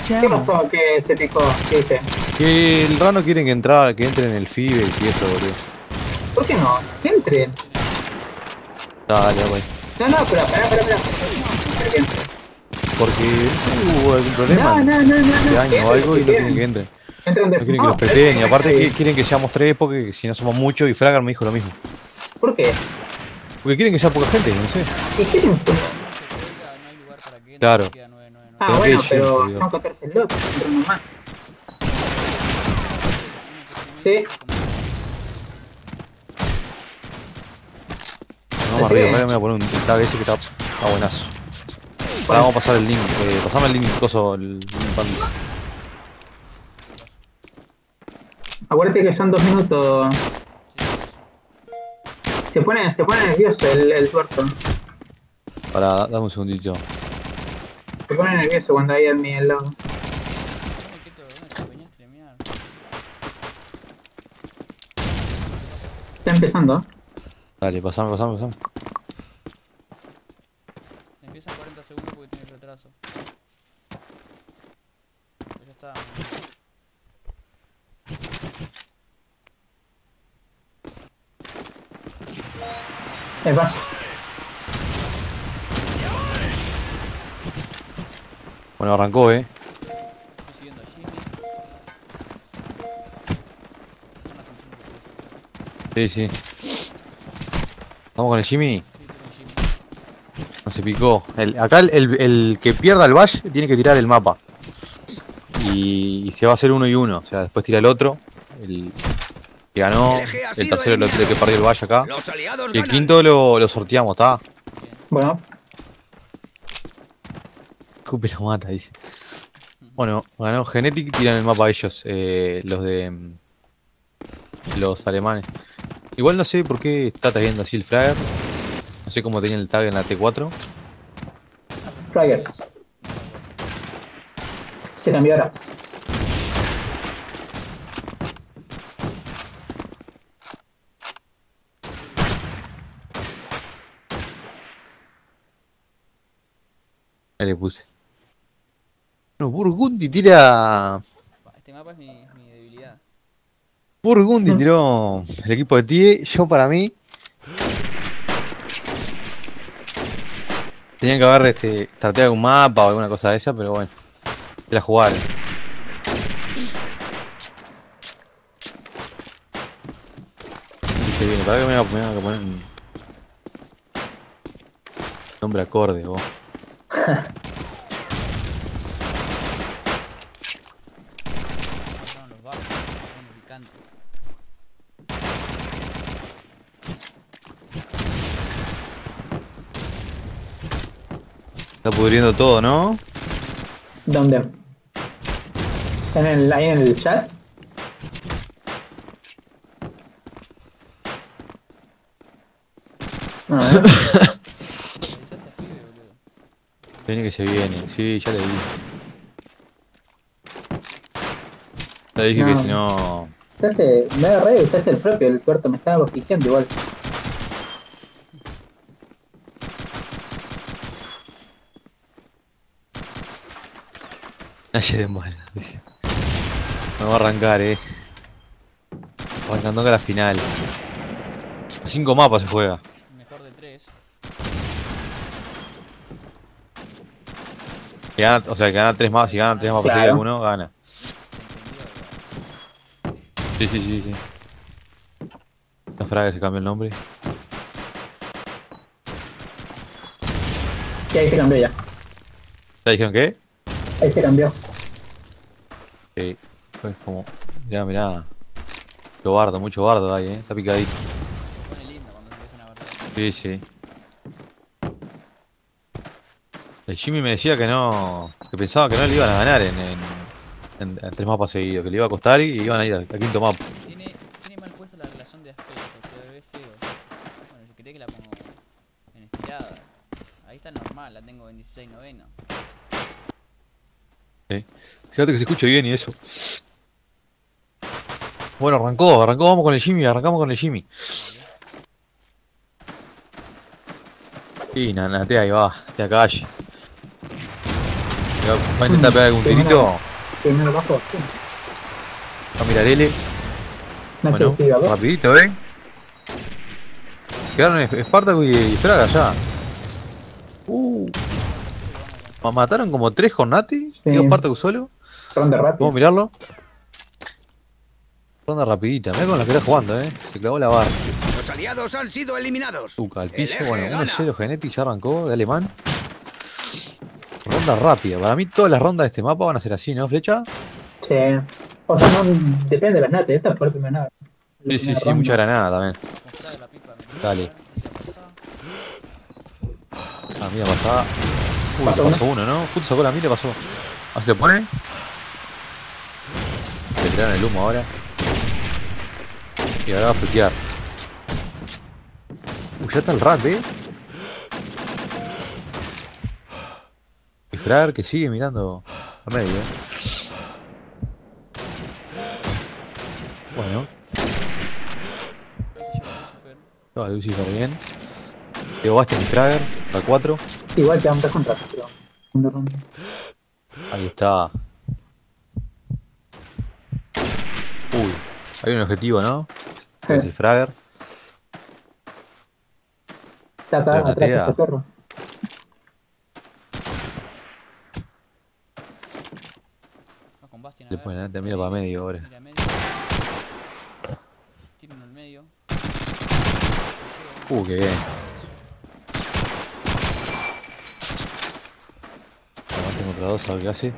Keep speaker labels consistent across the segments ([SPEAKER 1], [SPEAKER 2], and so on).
[SPEAKER 1] ¿Qué
[SPEAKER 2] channel.
[SPEAKER 1] pasó? Que se picó. ¿Qué dice?
[SPEAKER 3] Que el rano quieren que entrar, que entre en el FIBE y eso, boludo.
[SPEAKER 1] ¿Por qué no? Que entre.
[SPEAKER 3] Dale, güey.
[SPEAKER 1] No, no, pero pará, pará, pará. No, que entre.
[SPEAKER 3] Porque sé, hubo algún problema
[SPEAKER 1] No, no, no, no, no.
[SPEAKER 3] de año o algo y no quieren que entren.
[SPEAKER 1] Entren de
[SPEAKER 3] No quieren que los peteen y aparte quieren que seamos tres porque si no somos muchos y Fragar me dijo lo mismo.
[SPEAKER 1] ¿Por qué?
[SPEAKER 3] Porque quieren que sea poca gente, no sé. Claro.
[SPEAKER 4] Queda 999.
[SPEAKER 1] Ah,
[SPEAKER 3] Pero
[SPEAKER 1] bueno, pero son 14 slots, entre uno más. Sí.
[SPEAKER 3] No, arriba, arriba me voy a poner un tag ese que está, está buenazo. Ahora vamos a pasar el link, eh, pasame el link, coso, el link pandis.
[SPEAKER 1] Acuérdate que son dos minutos. Se pone, se pone nervioso el, el tuerto.
[SPEAKER 3] Para, dame un segundito.
[SPEAKER 1] Se pone nervioso cuando hay alguien al lado. Está empezando.
[SPEAKER 3] Dale, pasame, pasame, pasame.
[SPEAKER 4] Empieza en 40 segundos porque tiene retraso. Pues ya está.
[SPEAKER 1] Ahí va.
[SPEAKER 3] Bueno, arrancó, eh.
[SPEAKER 4] Estoy siguiendo a Jimmy.
[SPEAKER 3] Sí, sí. Vamos con el Jimmy.
[SPEAKER 4] Sí, tengo Jimmy.
[SPEAKER 3] No se picó. El- acá el, el- el que pierda el bash tiene que tirar el mapa. Y, y se va a hacer uno y uno. O sea, después tira el otro. El que ganó.
[SPEAKER 5] El
[SPEAKER 3] tercero lo tira el que perdió el bash acá. Y el
[SPEAKER 5] ganan.
[SPEAKER 3] quinto lo, lo sorteamos, ¿está?
[SPEAKER 1] Bueno,
[SPEAKER 3] Cupe lo mata, dice. Bueno, ganó Genetic y tiran el mapa a ellos, eh, los de mm, los alemanes. Igual no sé por qué está tagueando así el Fragger. No sé cómo tenía el tag en la T4.
[SPEAKER 1] Fragger. Se cambió ahora.
[SPEAKER 3] Ahí le puse. Bueno, Burgundy tira.
[SPEAKER 4] Este mapa es mi, mi debilidad.
[SPEAKER 3] Burgundy tiró el equipo de TIE. Yo para mí. Tenían que haber este, trateado un mapa o alguna cosa de esa, pero bueno. Se la jugaron. Y se viene, para que me voy a, me voy a poner un nombre acorde, vos.
[SPEAKER 4] Pasaron los barcos,
[SPEAKER 3] Está pudriendo todo, ¿no?
[SPEAKER 1] ¿Dónde? ¿En el, ahí en el chat? No, ¿eh?
[SPEAKER 3] Viene que se viene, sí, ya le dije. Le dije que si no.
[SPEAKER 1] Se hace, me da re, se hace el propio, el tuerto me estaba bostiqueando igual.
[SPEAKER 3] Ayer en bola, dice. Me va a arrancar, eh. Arrancando que la final. A cinco mapas se juega.
[SPEAKER 4] Mejor de tres.
[SPEAKER 3] Que gana, o sea, que gana tres mapas, si gana tres mapas
[SPEAKER 1] Claro.
[SPEAKER 3] seguidos uno, gana. Sí, sí, sí, sí. La fraga se cambió el nombre.
[SPEAKER 1] Y ahí se cambió ya.
[SPEAKER 3] ¿Ya dijeron qué?
[SPEAKER 1] Ahí se cambió.
[SPEAKER 3] Sí. Pues como. Mirá, mirá. Mucho bardo, mucho bardo ahí, eh. Está picadito.
[SPEAKER 4] Se pone lindo cuando se empiezan a.
[SPEAKER 3] Sí, sí. El Jimmy me decía que no. que pensaba que no le iban a ganar en, en, en- en tres mapas seguidos, que le iba a costar y iban a ir al, al quinto mapa.
[SPEAKER 4] Tiene, tiene mal puesta la relación de aspectos, se ve feo. Bueno, si querés que la pongo en estirada. Ahí está normal, la tengo en 16 noveno.
[SPEAKER 3] Fíjate que se escucha bien y eso. Bueno, arrancó, arrancó, vamos con el Jimmy, arrancamos con el Jimmy. Y nanatea ahí va, de calle. Va a intentar pegar algún
[SPEAKER 1] Primero bajo, sí.
[SPEAKER 3] Va a mirar L.
[SPEAKER 1] No
[SPEAKER 3] Bueno,
[SPEAKER 1] te digo,
[SPEAKER 3] rapidito, ¿eh? Quedaron Es- Espartaco y, y Fraga ya. Uh. Ma- Mataron como tres con Nati.
[SPEAKER 1] Sí.
[SPEAKER 3] Quedó Espartaco solo.
[SPEAKER 1] ronda rápida.
[SPEAKER 3] Vamos a mirarlo. Ronda rapidita. Mirá con la que está jugando, eh. Se clavó la barra.
[SPEAKER 2] Los aliados han sido eliminados.
[SPEAKER 3] Zuka al
[SPEAKER 2] El
[SPEAKER 3] piso. Bueno,
[SPEAKER 2] gana.
[SPEAKER 3] 1-0 Genetic ya arrancó de alemán. Ronda rápida. Para mí todas las rondas de este mapa van a ser así, ¿no, Flecha?
[SPEAKER 1] Sí. O sea, no depende de las natas. Esta es por primera nada. La
[SPEAKER 3] Sí, sí, sí,
[SPEAKER 1] ronda.
[SPEAKER 3] mucha granada también.
[SPEAKER 4] La
[SPEAKER 3] Dale. Ah, mira, pasada. Uy,
[SPEAKER 1] Pasó
[SPEAKER 3] pasó, uno, ¿no? Justo sacó la mira y pasó. Ahora se pone. Le tiraron el humo ahora. Y ahora va a frutear. Uy, ya está el rap, eh. Frager que sigue mirando a medio, eh. Bueno,
[SPEAKER 4] Lucifer.
[SPEAKER 3] va Lucifer bien. Diego Bastian y Frager, a 4.
[SPEAKER 1] Igual que vamos contra. pero segunda ronda.
[SPEAKER 3] Ahí está. Uy, hay un objetivo, ¿no? El Frager.
[SPEAKER 1] Está acá atrás de este perro.
[SPEAKER 3] Le ponen antes, mira para medio ahora.
[SPEAKER 4] Mira medio. Tiene uno al medio.
[SPEAKER 3] Uh, qué bien. Además tengo otra dos, a ver qué hace.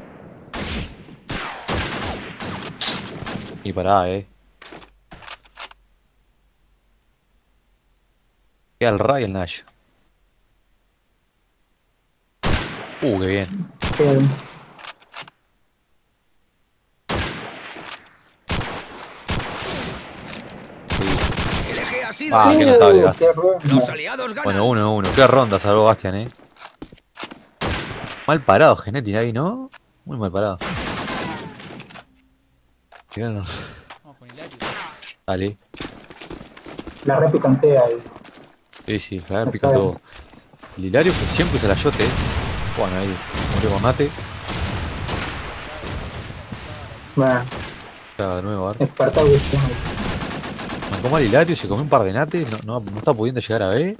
[SPEAKER 3] Y pará, eh. Queda el Ray y el Nash. Uh, qué bien.
[SPEAKER 1] Eh,
[SPEAKER 3] Sí.
[SPEAKER 2] El eje ha sido
[SPEAKER 3] Ah, qué
[SPEAKER 2] eliminado.
[SPEAKER 3] notable, Basti.
[SPEAKER 1] qué ronda.
[SPEAKER 2] Los aliados ganan.
[SPEAKER 3] Bueno, uno a uno. Qué ronda salvó Bastian, eh. Mal parado, Genetic ahí, ¿no? Muy mal parado. Llegaron-
[SPEAKER 4] Vamos con Hilario.
[SPEAKER 3] Dale.
[SPEAKER 1] La re picantea ahí.
[SPEAKER 3] Sí, sí, Frager pica todo. El Hilario que siempre usa la yote, eh. Bueno, ahí murió con Nate.
[SPEAKER 1] Bueno,
[SPEAKER 3] Claro, de nuevo, a ver.
[SPEAKER 1] Espartaco y Stone.
[SPEAKER 3] Mancó mal Hilario, se comió un par de Nate. No, no, no está pudiendo llegar a B.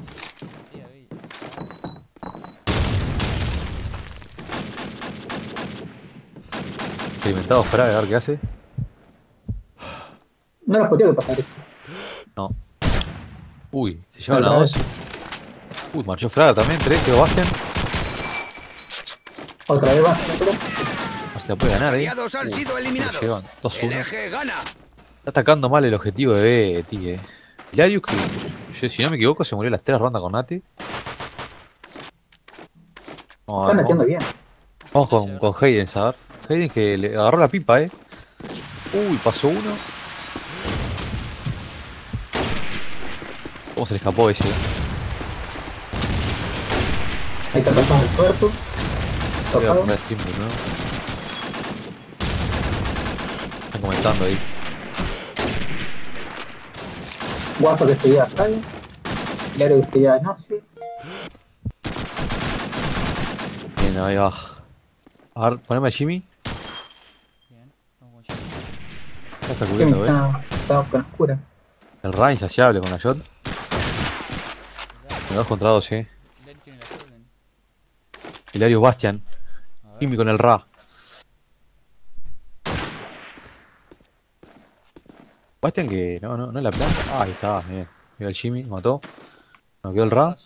[SPEAKER 3] Experimentado Frager, a ver qué hace.
[SPEAKER 1] No los podía que pasar.
[SPEAKER 3] No. Uy, se llevan a dos. Uy, marchó Frager también, tres, quedó Bastian.
[SPEAKER 1] Otra vez
[SPEAKER 3] ver si la puede ganar ahí.
[SPEAKER 2] Aliados han
[SPEAKER 3] Uy,
[SPEAKER 2] sido eliminados.
[SPEAKER 3] llevan,
[SPEAKER 2] El
[SPEAKER 3] 2-1. Está atacando mal el objetivo de B, tío. eh. Hilarius que, yo, si no me equivoco, se murió las tres rondas con
[SPEAKER 1] Están
[SPEAKER 3] ver,
[SPEAKER 1] haciendo
[SPEAKER 3] vamos,
[SPEAKER 1] bien.
[SPEAKER 3] vamos con, con Hayden, a ver. Hayden que le agarró la pipa, eh. Uy, pasó uno. ¿Cómo se le escapó ese?
[SPEAKER 1] Ahí está pasando el cuerpo.
[SPEAKER 3] Voy a poner stream de nuevo. Están comentando ahí.
[SPEAKER 1] Guapo que se lleva a Calle. Lero que se lleva a Nazi.
[SPEAKER 3] Bien, ahí va. A ver, poneme a Jimmy.
[SPEAKER 4] Bien. Vamos con Jimmy.
[SPEAKER 3] Ya está
[SPEAKER 1] Sí,
[SPEAKER 3] cubierto, eh.
[SPEAKER 1] está, está con oscura.
[SPEAKER 3] El Ray insaciable con la shot. Me dos contra dos, eh.
[SPEAKER 4] Hilario
[SPEAKER 3] Bastian.
[SPEAKER 4] A.
[SPEAKER 3] Jimmy con el Ra. Bastian que no, no, no es la planta. Ah, ahí está, bien. Mira el Jimmy, mató. Nos quedó el Ra.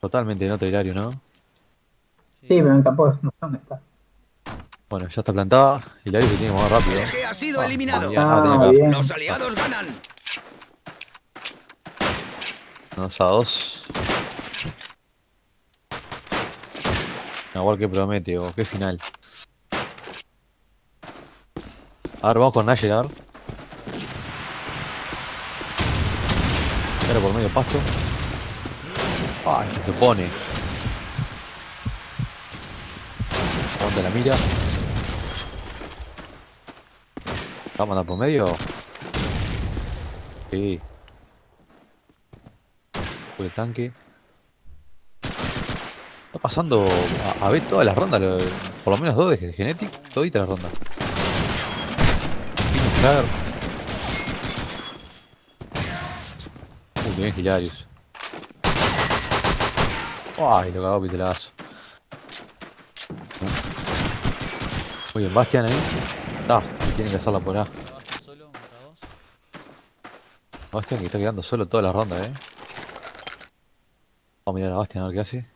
[SPEAKER 3] Totalmente en otro Hilario, ¿no?
[SPEAKER 1] Sí, pero tampoco no sé dónde está.
[SPEAKER 3] Bueno, ya está plantada. Hilario se tiene que mover rápido.
[SPEAKER 2] Ha sido
[SPEAKER 3] Ah,
[SPEAKER 2] eliminado.
[SPEAKER 3] Ah, tenía
[SPEAKER 1] Ah.
[SPEAKER 2] Los aliados ganan.
[SPEAKER 3] 2 a 2. Igual que promete, o qué final. A ver, vamos con Nayer, a ver. Ahora por medio pasto. Ay, que se pone. Aguanta la mira. ¿Va a mandar por medio? Sí. Por el tanque. pasando a, a ver todas las rondas, por lo menos dos de Genetic, todita la ronda. Sin Flagger. Uy, bien Hilarius. Ay, lo cagó pitelazo. Muy bien, Bastian ahí. Ah, tiene que hacerla por A. Bastian que está quedando solo toda la ronda, eh. Vamos a mirar a Bastian a ver qué hace.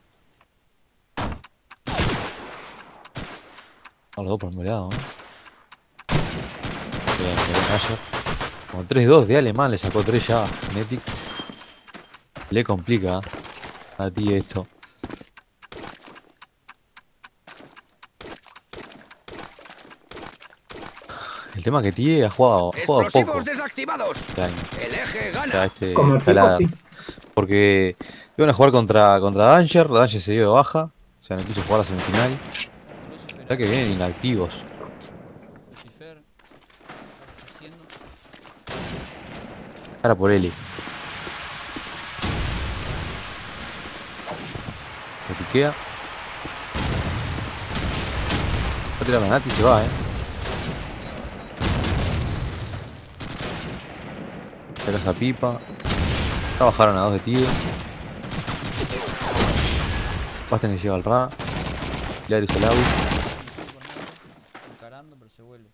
[SPEAKER 3] A los dos por el eh. Bien, bien. Con 3-2 de alemán le sacó 3 ya a Genetic. Le complica a ti esto. El tema que Tie ha jugado, ha jugado poco
[SPEAKER 2] desactivados.
[SPEAKER 3] este.
[SPEAKER 2] El eje
[SPEAKER 3] O sea,
[SPEAKER 2] gana.
[SPEAKER 3] este,
[SPEAKER 1] sí.
[SPEAKER 3] Porque iban a jugar contra, contra Danger, Danger se dio de baja, o sea, no quiso jugar la semifinal. Ya que vienen inactivos.
[SPEAKER 4] Lucifer. ¿qué está haciendo?
[SPEAKER 3] Ahora por Eli. Se tiquea. Va a tirar la Nati y se va, eh. Saca esa pipa. Ya bajaron a dos de tiro. Basten que llega al Ra. Hilarius al
[SPEAKER 4] vuelve.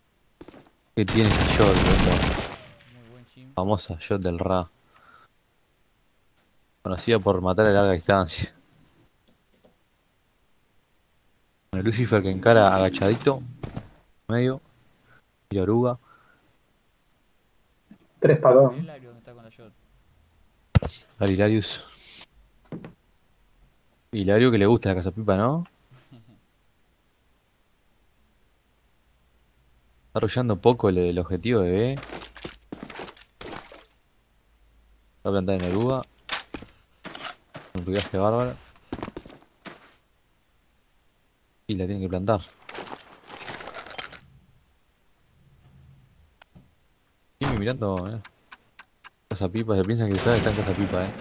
[SPEAKER 3] ¿Qué tiene ese shot, boludo?
[SPEAKER 4] Muy buen Jim.
[SPEAKER 3] Famosa shot del Ra. Conocida por matar a larga distancia. Bueno, Lucifer que encara agachadito. Medio. Y oruga.
[SPEAKER 1] 3 para 2.
[SPEAKER 4] Hilario, ¿dónde está con la shot?
[SPEAKER 3] Al Hilarius. Hilario que le gusta la casa pipa, ¿no? Está arrollando poco el, el objetivo de B. Va a plantar en oruga. Un ruidaje bárbaro. Y la tiene que plantar. Jimmy mirando, eh. Casa pipa, se piensan que está en casa pipa, eh.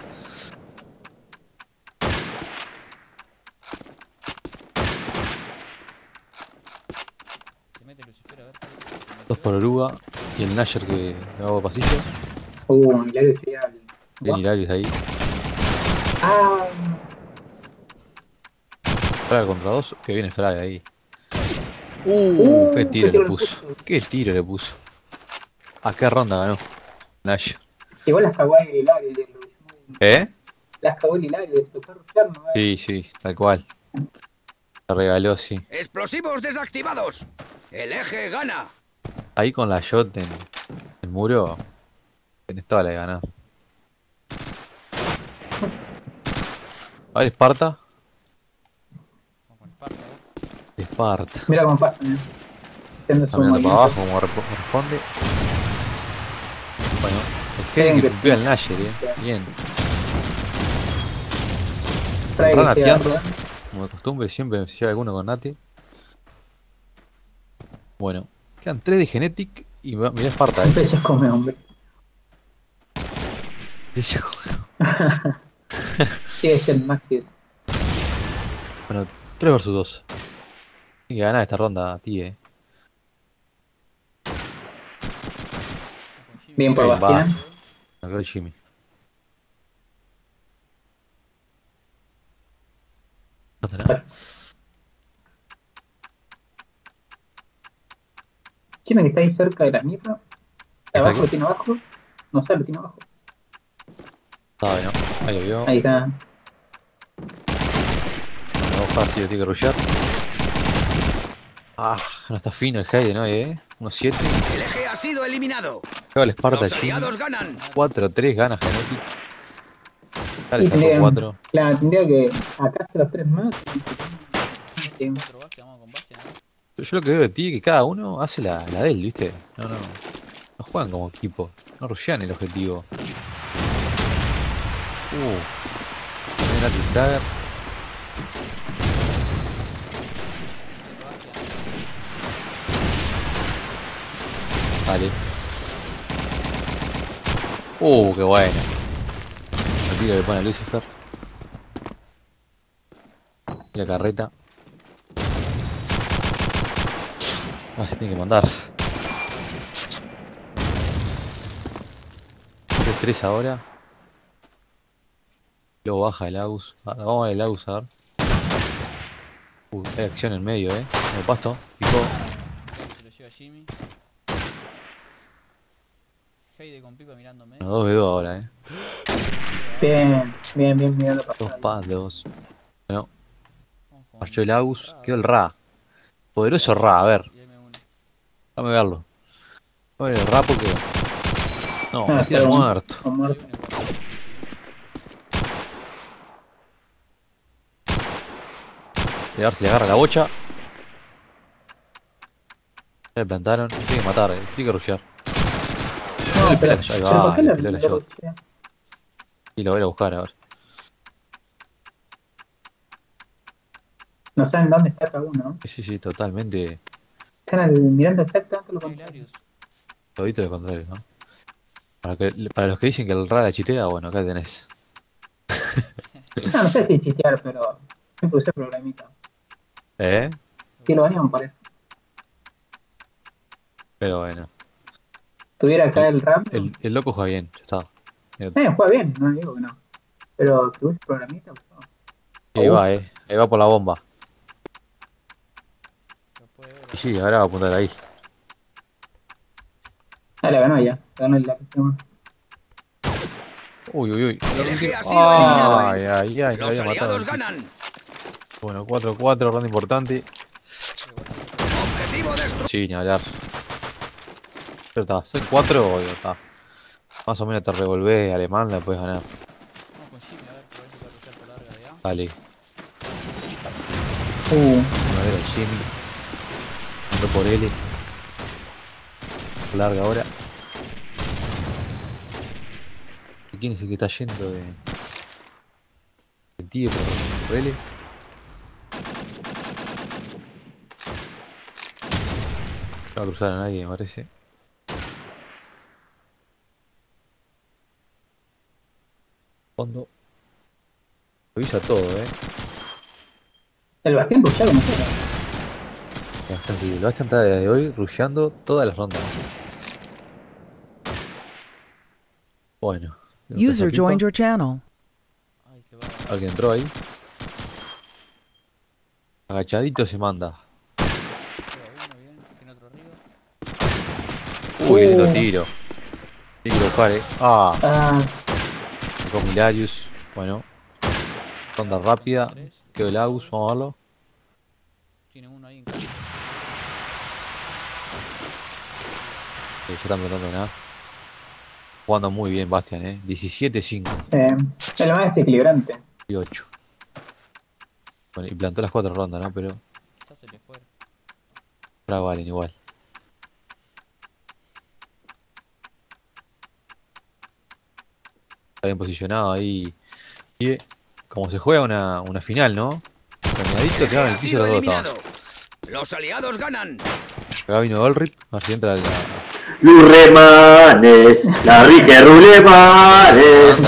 [SPEAKER 3] Dos por oruga. Y el Nasher que hago pasillo.
[SPEAKER 1] Uh, ya decía. el-
[SPEAKER 3] Bien Hilarius ahí.
[SPEAKER 1] Ah,
[SPEAKER 3] Fraga contra dos. Que viene Fraga ahí. Uh,
[SPEAKER 1] Uh,
[SPEAKER 3] qué tiro le puso. Qué tiro le puso. ¿A qué ronda ganó? Nasher.
[SPEAKER 1] igual las cagó el el-
[SPEAKER 3] ¿Eh?
[SPEAKER 1] Las cagó el a rushear, ¿no?
[SPEAKER 3] Sí, sí, tal cual. La regaló, sí.
[SPEAKER 2] Explosivos desactivados. El eje gana.
[SPEAKER 3] Ahí con la shot en el muro. Tenés toda la de ganar. A ver, Esparta.
[SPEAKER 4] Vamos con Esparta, ver.
[SPEAKER 3] Esparta.
[SPEAKER 1] Mira cómo pasa, ¿eh? Haciendo su
[SPEAKER 3] Está mirando para abajo como responde. Bueno, el G
[SPEAKER 1] Bien,
[SPEAKER 3] que tupea el Nasher, eh. Bien.
[SPEAKER 1] Sea,
[SPEAKER 3] tiando.
[SPEAKER 1] ¿verdad?
[SPEAKER 3] Como de costumbre, siempre se lleva alguno con Nati. Bueno, quedan 3 de Genetic y mirá Esparta, eh.
[SPEAKER 1] Ya come, hombre. Sí, es el Maxi.
[SPEAKER 3] Bueno, 3 versus 2. Tiene que ganar esta ronda ti, eh.
[SPEAKER 4] Jimmy.
[SPEAKER 1] Bien por Bastián.
[SPEAKER 3] Quedó el Jimmy. No estará.
[SPEAKER 1] Chime que está ahí cerca de la mierda.
[SPEAKER 3] ¿Está
[SPEAKER 1] Abajo
[SPEAKER 3] aquí?
[SPEAKER 1] tiene abajo. No sé, lo tiene abajo.
[SPEAKER 3] Ahí lo vio.
[SPEAKER 1] Ahí está.
[SPEAKER 3] No, fácil, lo tiene que rushear. Ah, no está fino el Heide, ¿no? ¿Eh? Unos 7.
[SPEAKER 2] El eje ha sido eliminado.
[SPEAKER 3] Lleva el Esparta
[SPEAKER 2] Los
[SPEAKER 3] al Jimmy.
[SPEAKER 2] aliados ganan.
[SPEAKER 3] 4-3 gana Genetic. Dale,
[SPEAKER 1] Y
[SPEAKER 3] sacó
[SPEAKER 1] tendría-
[SPEAKER 3] 4.
[SPEAKER 1] Claro, tendría que acá hacer los tres más. Sí.
[SPEAKER 3] Yo lo que veo de ti es que cada uno hace la, la de él, ¿viste? No, no. No juegan como equipo. No rushean el objetivo. Uh.
[SPEAKER 4] Siete Bastian.
[SPEAKER 3] Vale. Uh, qué bueno. El tiro que pone Lucifer. La carreta. Ah, se tiene que mandar. 3 ahora. Luego baja el Agus. Ahora vamos a ver el Agus a ver. Uh, hay acción en medio, eh. En el pasto. Picó.
[SPEAKER 4] Se lo lleva Jimmy. Heide con pipa mirándome.
[SPEAKER 3] Bueno, 2 v 2 ahora, eh.
[SPEAKER 1] Bien, bien, bien, mirando
[SPEAKER 3] Dos palos. Bueno, marchó el Agus.
[SPEAKER 4] Ra,
[SPEAKER 3] Quedó el Ra. Poderoso Ra, a ver. Dame verlo. Ver el Ra porque. No,
[SPEAKER 1] Ah, está
[SPEAKER 3] muerto.
[SPEAKER 4] Ahí
[SPEAKER 1] muerto.
[SPEAKER 4] Igual.
[SPEAKER 3] Le se le agarra la bocha. Ya Le plantaron. Tiene que matar, eh. Tiene que rushear.
[SPEAKER 1] No,
[SPEAKER 3] Ahí
[SPEAKER 1] pero,
[SPEAKER 3] va,
[SPEAKER 1] pero ¿por qué
[SPEAKER 3] le
[SPEAKER 1] la-
[SPEAKER 3] peleó la
[SPEAKER 1] la-
[SPEAKER 3] shot. Y lo voy a a buscar, a ver.
[SPEAKER 1] No saben dónde está cada uno. ¿no?
[SPEAKER 3] Sí, sí, sí, totalmente.
[SPEAKER 1] Están al- mirando exactamente lo contrario.
[SPEAKER 3] Todito de contrario, ¿no? Para, que, para los que dicen que el Ra la chitea, bueno, acá tenés.
[SPEAKER 1] No, no sé si chitear, pero siempre usé programita.
[SPEAKER 3] ¿Eh?
[SPEAKER 1] Si lo baneaban por eso.
[SPEAKER 3] Pero bueno.
[SPEAKER 1] Tuviera acá el RAM.
[SPEAKER 3] El, el loco juega bien, ya está.
[SPEAKER 1] Eh, juega bien, no digo que no. Pero que use programita, pues, no.
[SPEAKER 3] ahí va, eh. Ahí va por la bomba.
[SPEAKER 4] Lo puede ver.
[SPEAKER 3] Y sí, ahora va a apuntar ahí.
[SPEAKER 1] Ah, le ganó ya. Ganó la próxima.
[SPEAKER 3] Uy, uy, uy.
[SPEAKER 2] El.
[SPEAKER 3] Ay, ay, ay, no
[SPEAKER 2] Los aliados ganan.
[SPEAKER 3] Bueno, 4-4, ronda importante. Sí, ni hablar. Pero está, son 4 o está. Más o menos te revolvés alemán, la puedes ganar.
[SPEAKER 4] Vamos con Jimmy a ver, por rushear por larga de A.
[SPEAKER 3] Dale,
[SPEAKER 1] Uh,
[SPEAKER 3] a ver Jimmy. Ando por L. Larga ahora. ¿Quién es el que está yendo de. de tío por, por L? No va a cruzar a nadie, me parece. Fondo. Revisa todo, eh.
[SPEAKER 1] el Bastián Rullado no sé.
[SPEAKER 3] Bastante, sí, el Bastian está de hoy rusheando todas las rondas. Bueno.
[SPEAKER 5] User joined your channel.
[SPEAKER 4] Ay, se va.
[SPEAKER 3] Alguien entró ahí. Agachadito se manda.
[SPEAKER 4] Queda uno bien. Tiene otro arriba.
[SPEAKER 3] Uy, qué lindo
[SPEAKER 1] Uh.
[SPEAKER 3] tiro. Tiene que buscar, eh. Ah,
[SPEAKER 1] Ah,
[SPEAKER 3] con Milarius. Bueno. Ronda rápida. Quedó el Agus, vamos a verlo.
[SPEAKER 4] Tiene uno ahí en casa.
[SPEAKER 3] Eh, ya están plantando nada. Jugando muy bien Bastian, eh. 17-5
[SPEAKER 1] eh, el más desequilibrante.
[SPEAKER 3] y 8. Bueno, y plantó las cuatro rondas, ¿no? Pero
[SPEAKER 4] Esta se le fue.
[SPEAKER 3] ahora valen igual. Está bien posicionado ahí. Y como se juega una, una final, ¿no? En
[SPEAKER 2] Ha
[SPEAKER 3] el piso los dos estaban.
[SPEAKER 2] eliminado. Los aliados ganan.
[SPEAKER 3] Acá vino Golrip, a ver si entra la, la
[SPEAKER 6] Los remanes, la rica rulemanes.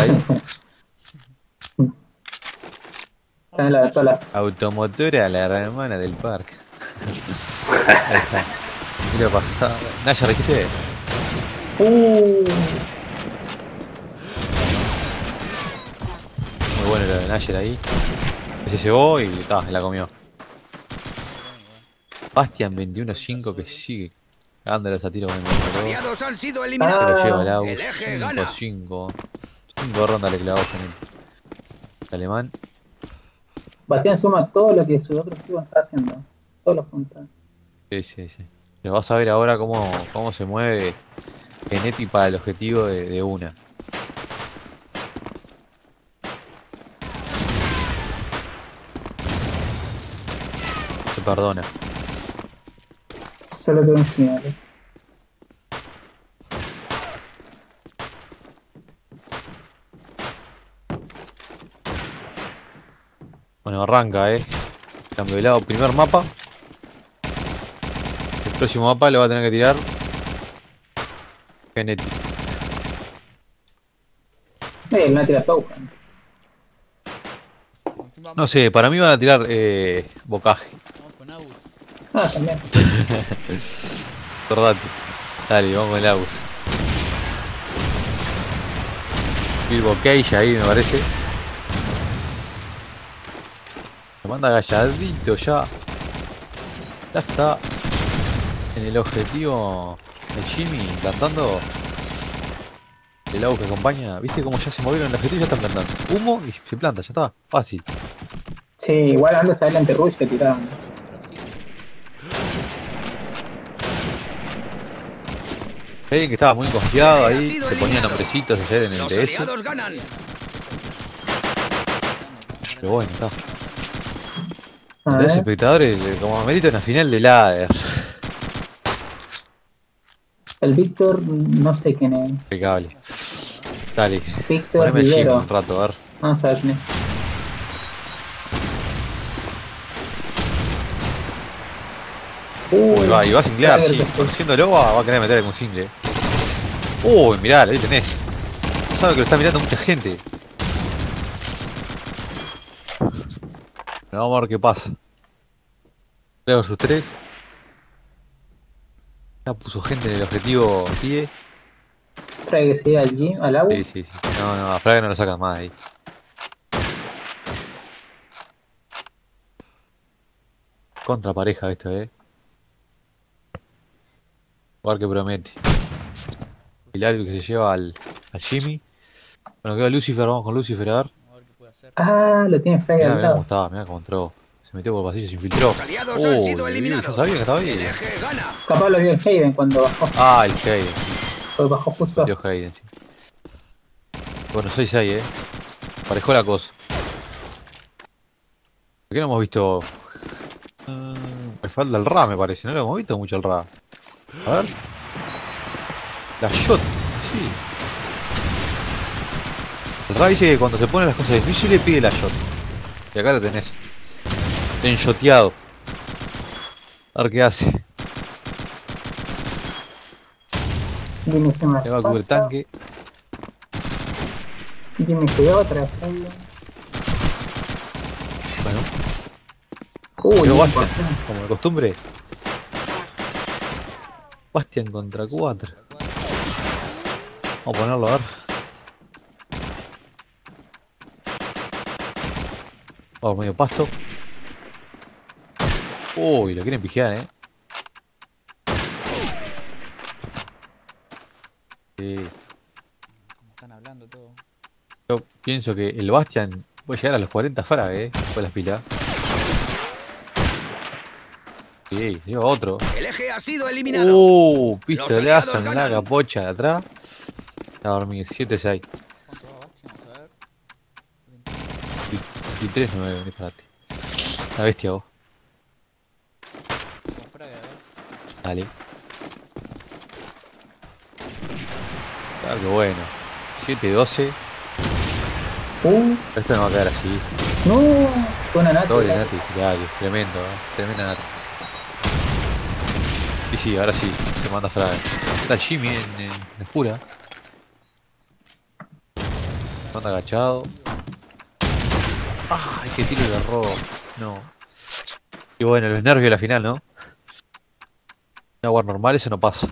[SPEAKER 1] Está en la.
[SPEAKER 3] Automotora, la hermana del parque. Ahí está. Mira pasada. Naya, ¿dijiste?
[SPEAKER 1] Uh,
[SPEAKER 3] De Nayer ahí. Se llegó y ta, la comió. Bastian 21-5 que sigue cagándole a tiro con el
[SPEAKER 2] Los han sido eliminados.
[SPEAKER 3] lo lleva el Agus.
[SPEAKER 2] el eje gana.
[SPEAKER 3] 5-5. 5 rondas le clavó Genetti. El alemán.
[SPEAKER 1] Bastián suma todo lo que su otro equipo está haciendo. Todos los puntos.
[SPEAKER 3] Sí, sí, sí. Pero vas a ver ahora cómo, cómo se mueve Genetti para el objetivo de, de una. Perdona.
[SPEAKER 1] Solo tengo un señal.
[SPEAKER 3] Bueno, arranca, eh. Cambio de lado, primer mapa. El próximo mapa lo va a tener que tirar. Genetti.
[SPEAKER 1] Eh, tocan.
[SPEAKER 4] Confirma Vamos,
[SPEAKER 3] No sé, para mí van a tirar eh, bocaje.
[SPEAKER 1] Ah, también.
[SPEAKER 3] Acordate. Dale, vamos con el Aus. Bilbo Cage ahí me parece. Se manda galladito ya. Ya está. En el objetivo. El Jimmy plantando. El Aus que acompaña. ¿Viste cómo ya se movieron el objetivo y ya están plantando? Humo y se planta, ya está. Fácil.
[SPEAKER 1] Sí, igual antes adelante Rush que tiraban.
[SPEAKER 4] Pero sí,
[SPEAKER 3] Alguien que estaba muy confiado ahí. Se ponía nombrecitos ayer en el DS. Pero bueno, está. Los espectadores, eh, como mérito en la final de ladder.
[SPEAKER 1] El Víctor, no sé quién es.
[SPEAKER 3] Impecable. Dale,
[SPEAKER 1] Víctor
[SPEAKER 3] poneme el un rato, a ver.
[SPEAKER 1] Vamos a ver quién es.
[SPEAKER 3] Uy, va, y va a singlear, sí.
[SPEAKER 1] sí.
[SPEAKER 3] Conociendo loba, va a querer meter algún single. Uy, mirá, ahí tenés. Sabe que lo está mirando mucha gente. Pero vamos a ver qué pasa. 3 versus 3. Ya puso gente en el objetivo Tie.
[SPEAKER 1] Trae que siga allí, al agua.
[SPEAKER 3] Sí, sí, sí. No, no, a Fraga no lo sacan más ahí. Contra pareja esto, eh. A ver qué promete. El algo que se lleva al, al Jimmy. Bueno, queda Lucifer, vamos con Lucifer a ver.
[SPEAKER 4] vamos a ver qué puede hacer.
[SPEAKER 1] Ah, lo tiene Frey
[SPEAKER 3] Mirá, mirá cómo estaba, mirá cómo entró. Se metió por el pasillo, se infiltró.
[SPEAKER 2] Han sido eliminados.
[SPEAKER 3] ya sabía que estaba ahí.
[SPEAKER 1] Capaz lo vio el Hayden cuando bajó.
[SPEAKER 3] Ah, el Hayden, sí.
[SPEAKER 1] Pues bajó justo.
[SPEAKER 3] Metió Hayden, sí. Bueno, 6-6, eh. Parejó la cosa. ¿Por qué no hemos visto? Ah, me falta el Ra, me parece. No lo hemos visto mucho el Ra. A ver. La shot, sí. El Ra dice que cuando se ponen las cosas difíciles pide la shot. Y acá lo tenés. Enshoteado. A ver qué hace. Le va a cubrir tanque.
[SPEAKER 1] Jimmy cuidado otra.
[SPEAKER 3] Bueno,
[SPEAKER 1] Uy,
[SPEAKER 3] Pero como de costumbre. Bastian contra 4. Vamos a ponerlo a ver. Vamos, medio pasto. Uy, lo quieren pijear, eh. Sí,
[SPEAKER 4] Como están hablando todo.
[SPEAKER 3] yo pienso que el Bastian puede llegar a los 40 frags, eh. Después las pilas. Sí, lleva otro.
[SPEAKER 2] El eje ha sido eliminado.
[SPEAKER 3] Uh, pistolazo en la capocha de atrás. A dormir, 7-6.
[SPEAKER 4] ¿Cuánto va Bastian? Vamos a ver.
[SPEAKER 3] Y 3 no me disparate. La bestia vos. Dale. Claro que bueno. 7-12.
[SPEAKER 1] Uh,
[SPEAKER 3] Esto no va a quedar así.
[SPEAKER 1] no. Fue una nata.
[SPEAKER 3] Doble Nati, dale. Tremendo, eh. Tremenda Nati. Y sí, ahora sí. Se manda Fraga. Está Jimmy en, en, en oscura. Se manda agachado. Ah, es que tiro el error. No. Y bueno, los nervios de la final, ¿no? Una war normal, eso no pasa.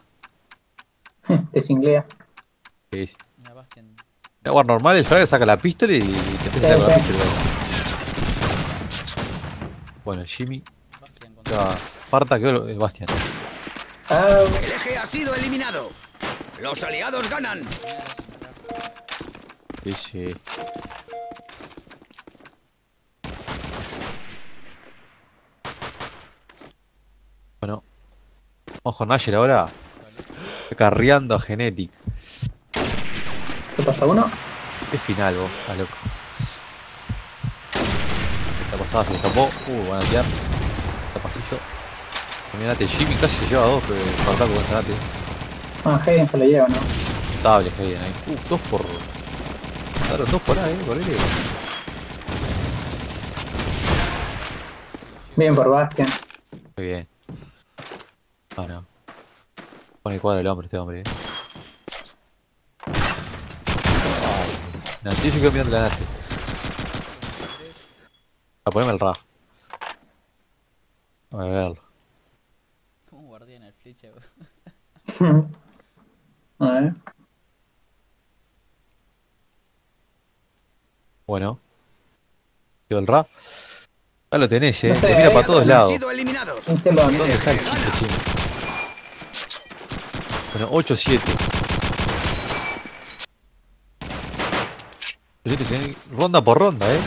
[SPEAKER 1] Te singlea.
[SPEAKER 3] Sí, sí. Una war normal, el frag saca la pistola y te empieza a
[SPEAKER 1] Sí,
[SPEAKER 3] sacar la
[SPEAKER 1] sí.
[SPEAKER 3] pistola. Bueno, el Jimmy.
[SPEAKER 4] Bastian contra.
[SPEAKER 3] Ya, Parta quedó el Bastian.
[SPEAKER 2] El eje ha sido eliminado. Los aliados ganan.
[SPEAKER 3] Sí, sí. Bueno. Vamos con Nasher ahora. Carreando a Genetic.
[SPEAKER 1] ¿qué pasa uno?
[SPEAKER 3] Qué final vos, a loco. La pasada se escapó. Uh, van a tirar. Mirate, Jimmy casi se lleva dos, pero Spartaco con Zanate.
[SPEAKER 1] Ah, Hayden se lo lleva, ¿no?
[SPEAKER 3] Notable Hayden ahí. Uh, dos por. Claro, dos por ahí, eh, por ahí.
[SPEAKER 1] Bien por Bastian.
[SPEAKER 3] Muy bien. Ah, no. Pone cuadro el hombre este hombre, eh. Ay, Nati, yo quedo mirando la Nati. A ponerme el RA. A ver. Bueno. Quedó el RA. Ya lo tenés, eh.
[SPEAKER 1] No sé,
[SPEAKER 3] Te mira para
[SPEAKER 1] han
[SPEAKER 3] todos lados.
[SPEAKER 2] sido eliminados.
[SPEAKER 1] ¿Quién se lo
[SPEAKER 3] ¿Dónde está el chiste, chino? Bueno, 8-7. 8-7 que- Ronda por ronda, eh.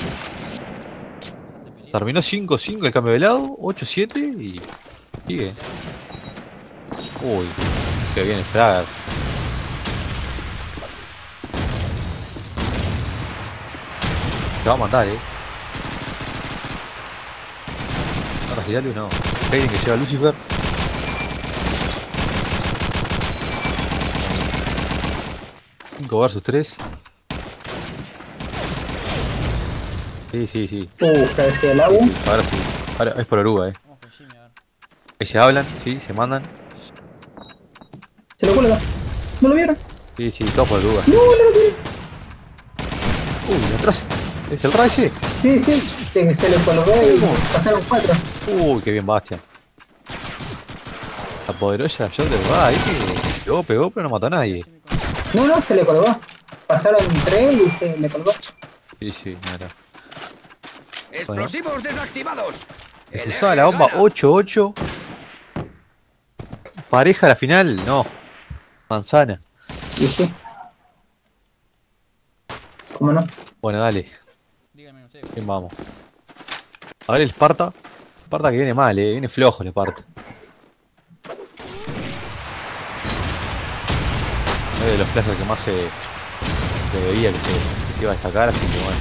[SPEAKER 3] Terminó 5-5 el cambio de lado, 8-7 y sigue. Uy, que viene Fragger. Te va a matar, eh. Ahora girale no. Hayden que lleva a Lucifer. Cinco versus 3. Sí, sí, sí.
[SPEAKER 1] Uh, decía el
[SPEAKER 3] Sí,
[SPEAKER 1] agua.
[SPEAKER 3] sí, ahora sí. Ahora es por oruga, eh.
[SPEAKER 4] Vamos con Jimmy, a ver.
[SPEAKER 3] Ahí se hablan, sí, se mandan.
[SPEAKER 1] Lo. ¿No lo vieron?
[SPEAKER 3] Sí, sí, todo por oruga. Sí, sí. Uy, de atrás. ¿Es el Ra ese?
[SPEAKER 1] Sí, sí. Se, se le colgó y pasaron cuatro.
[SPEAKER 3] Uy, qué bien, Bastian. La poderosa shot del Ra ahí que pegó, pegó, pero no mató a nadie.
[SPEAKER 1] No, no, se le colgó. Pasaron tres y se le colgó.
[SPEAKER 3] Sí, sí, mira.
[SPEAKER 2] Explosivos desactivados.
[SPEAKER 3] Se usaba la bomba
[SPEAKER 2] gana.
[SPEAKER 3] 8-8. Pareja a la final, no. Manzana.
[SPEAKER 1] ¿Cómo no?
[SPEAKER 3] Bueno, dale.
[SPEAKER 4] Díganme ustedes.
[SPEAKER 3] Bien, vamos. A ver el Sparta. Sparta que viene mal, eh. Viene flojo el Sparta. Es de los plazas que más se, se veía que se, que se iba a destacar, así que bueno.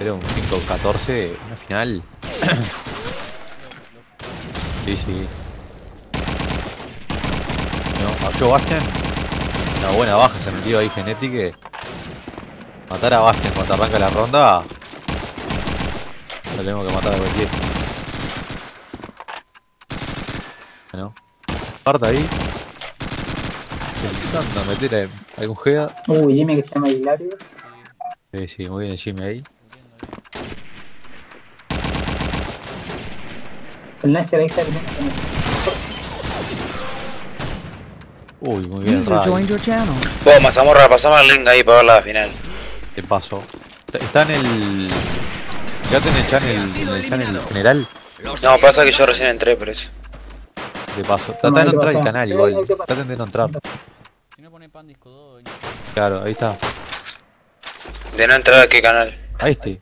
[SPEAKER 3] Era un 5-14, una final. Sí, sí. Joe Bastian, una buena baja se metió ahí Genetic. Matar a Bastian cuando arranca la ronda. Lo tenemos que matar a cualquiera. Bueno. Parta ahí. Intentando meter a algún Gea.
[SPEAKER 1] Uy, Jimmy que se llama Hilario.
[SPEAKER 3] Sí, sí, muy bien el Jimmy ahí.
[SPEAKER 1] El Nasher ahí está. el-
[SPEAKER 3] Uy, muy bien,
[SPEAKER 5] User
[SPEAKER 3] Ray.
[SPEAKER 5] joined your channel.
[SPEAKER 7] Vos, Mazamorra, pasame el link ahí para ver la final.
[SPEAKER 3] De paso. Está- en el. Quédate en el channel, en el channel general.
[SPEAKER 7] No, pasa que yo recién entré, por eso.
[SPEAKER 3] De paso. Trata de no
[SPEAKER 1] te
[SPEAKER 3] entrar al canal igual.
[SPEAKER 1] te.
[SPEAKER 3] Traten de no entrar.
[SPEAKER 4] Si no pone pan disco 2,
[SPEAKER 3] Claro, ahí está.
[SPEAKER 7] ¿De no entrar a qué canal?
[SPEAKER 3] Ahí estoy.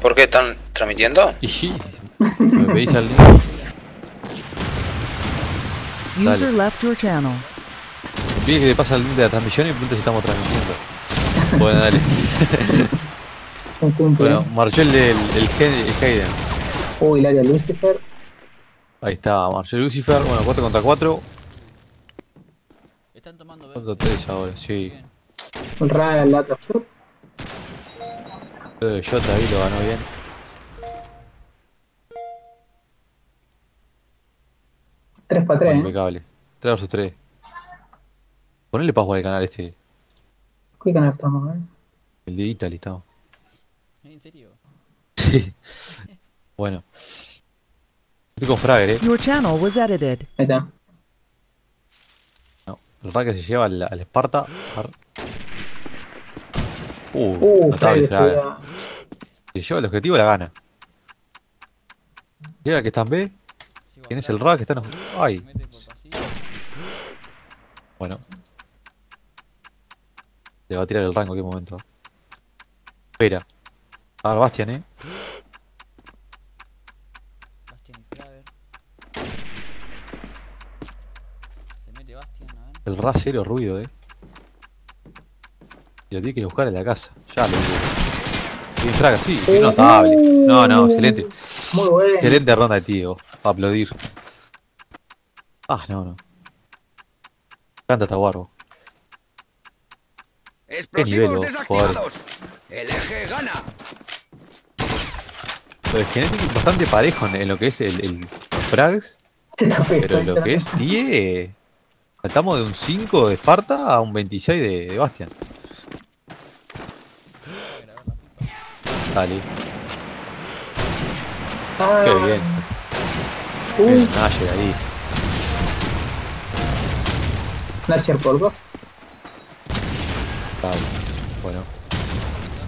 [SPEAKER 7] ¿Por qué están transmitiendo?
[SPEAKER 3] Y sí. Me pedís al link. Dale.
[SPEAKER 5] User left your channel.
[SPEAKER 3] Pide que te pasa el link de la transmisión y pregunta si estamos transmitiendo. Bueno, dale. Bueno, marchó el del el, el Hayden.
[SPEAKER 1] Uy, Hilario Lucifer.
[SPEAKER 3] Ahí está, marchó Lucifer. Bueno, 4 contra 4.
[SPEAKER 4] Están tomando.
[SPEAKER 3] 4 3 ahora, sí.
[SPEAKER 4] Bien.
[SPEAKER 1] Un Ra al otro shot.
[SPEAKER 3] Que Jota ahí lo ganó bien.
[SPEAKER 1] Tres para tres, ¿eh?
[SPEAKER 3] Impecable. 3 vs 3. Ponele para jugar al canal este.
[SPEAKER 1] ¿Qué canal estamos, eh?
[SPEAKER 3] El de Italy estamos.
[SPEAKER 4] ¿En serio?
[SPEAKER 3] Sí. Bueno. Estoy con Fragger, eh.
[SPEAKER 5] Your channel was edited.
[SPEAKER 1] Ahí está.
[SPEAKER 3] No, el Rack se lleva al, al Sparta. Ar- Uh,
[SPEAKER 1] Uh,
[SPEAKER 3] notable
[SPEAKER 1] Fragger
[SPEAKER 3] Si lleva el objetivo, la gana. ¿Y ahora que está en B? ¿Quién es el Rack? Está en... Ay, bueno. Le va a tirar el rango en qué momento. Espera. A ver, Bastian, eh.
[SPEAKER 4] Bastian y Frager. Se mete Bastian, a ver.
[SPEAKER 3] El Ra cero ruido, eh. Y lo tiene que ir a buscar en la casa. Ya lo vi. Bien, Fragger, sí. bien notable. No, no, excelente.
[SPEAKER 1] Muy bueno.
[SPEAKER 3] Excelente ronda de tío. Para aplaudir. Ah, no, no. Canta Taguarbo.
[SPEAKER 2] Explosivos desactivados. El eje gana.
[SPEAKER 3] Lo de Genetic es bastante parejo en, en lo que es el, el Frags. Pero lo que es TIE. Saltamos de un 5 de Esparta a un 26 de, de Bastian. Dale.
[SPEAKER 1] Ah,
[SPEAKER 3] Qué bien. Nada, llega ahí.
[SPEAKER 1] Nasher por dos.
[SPEAKER 3] Bueno.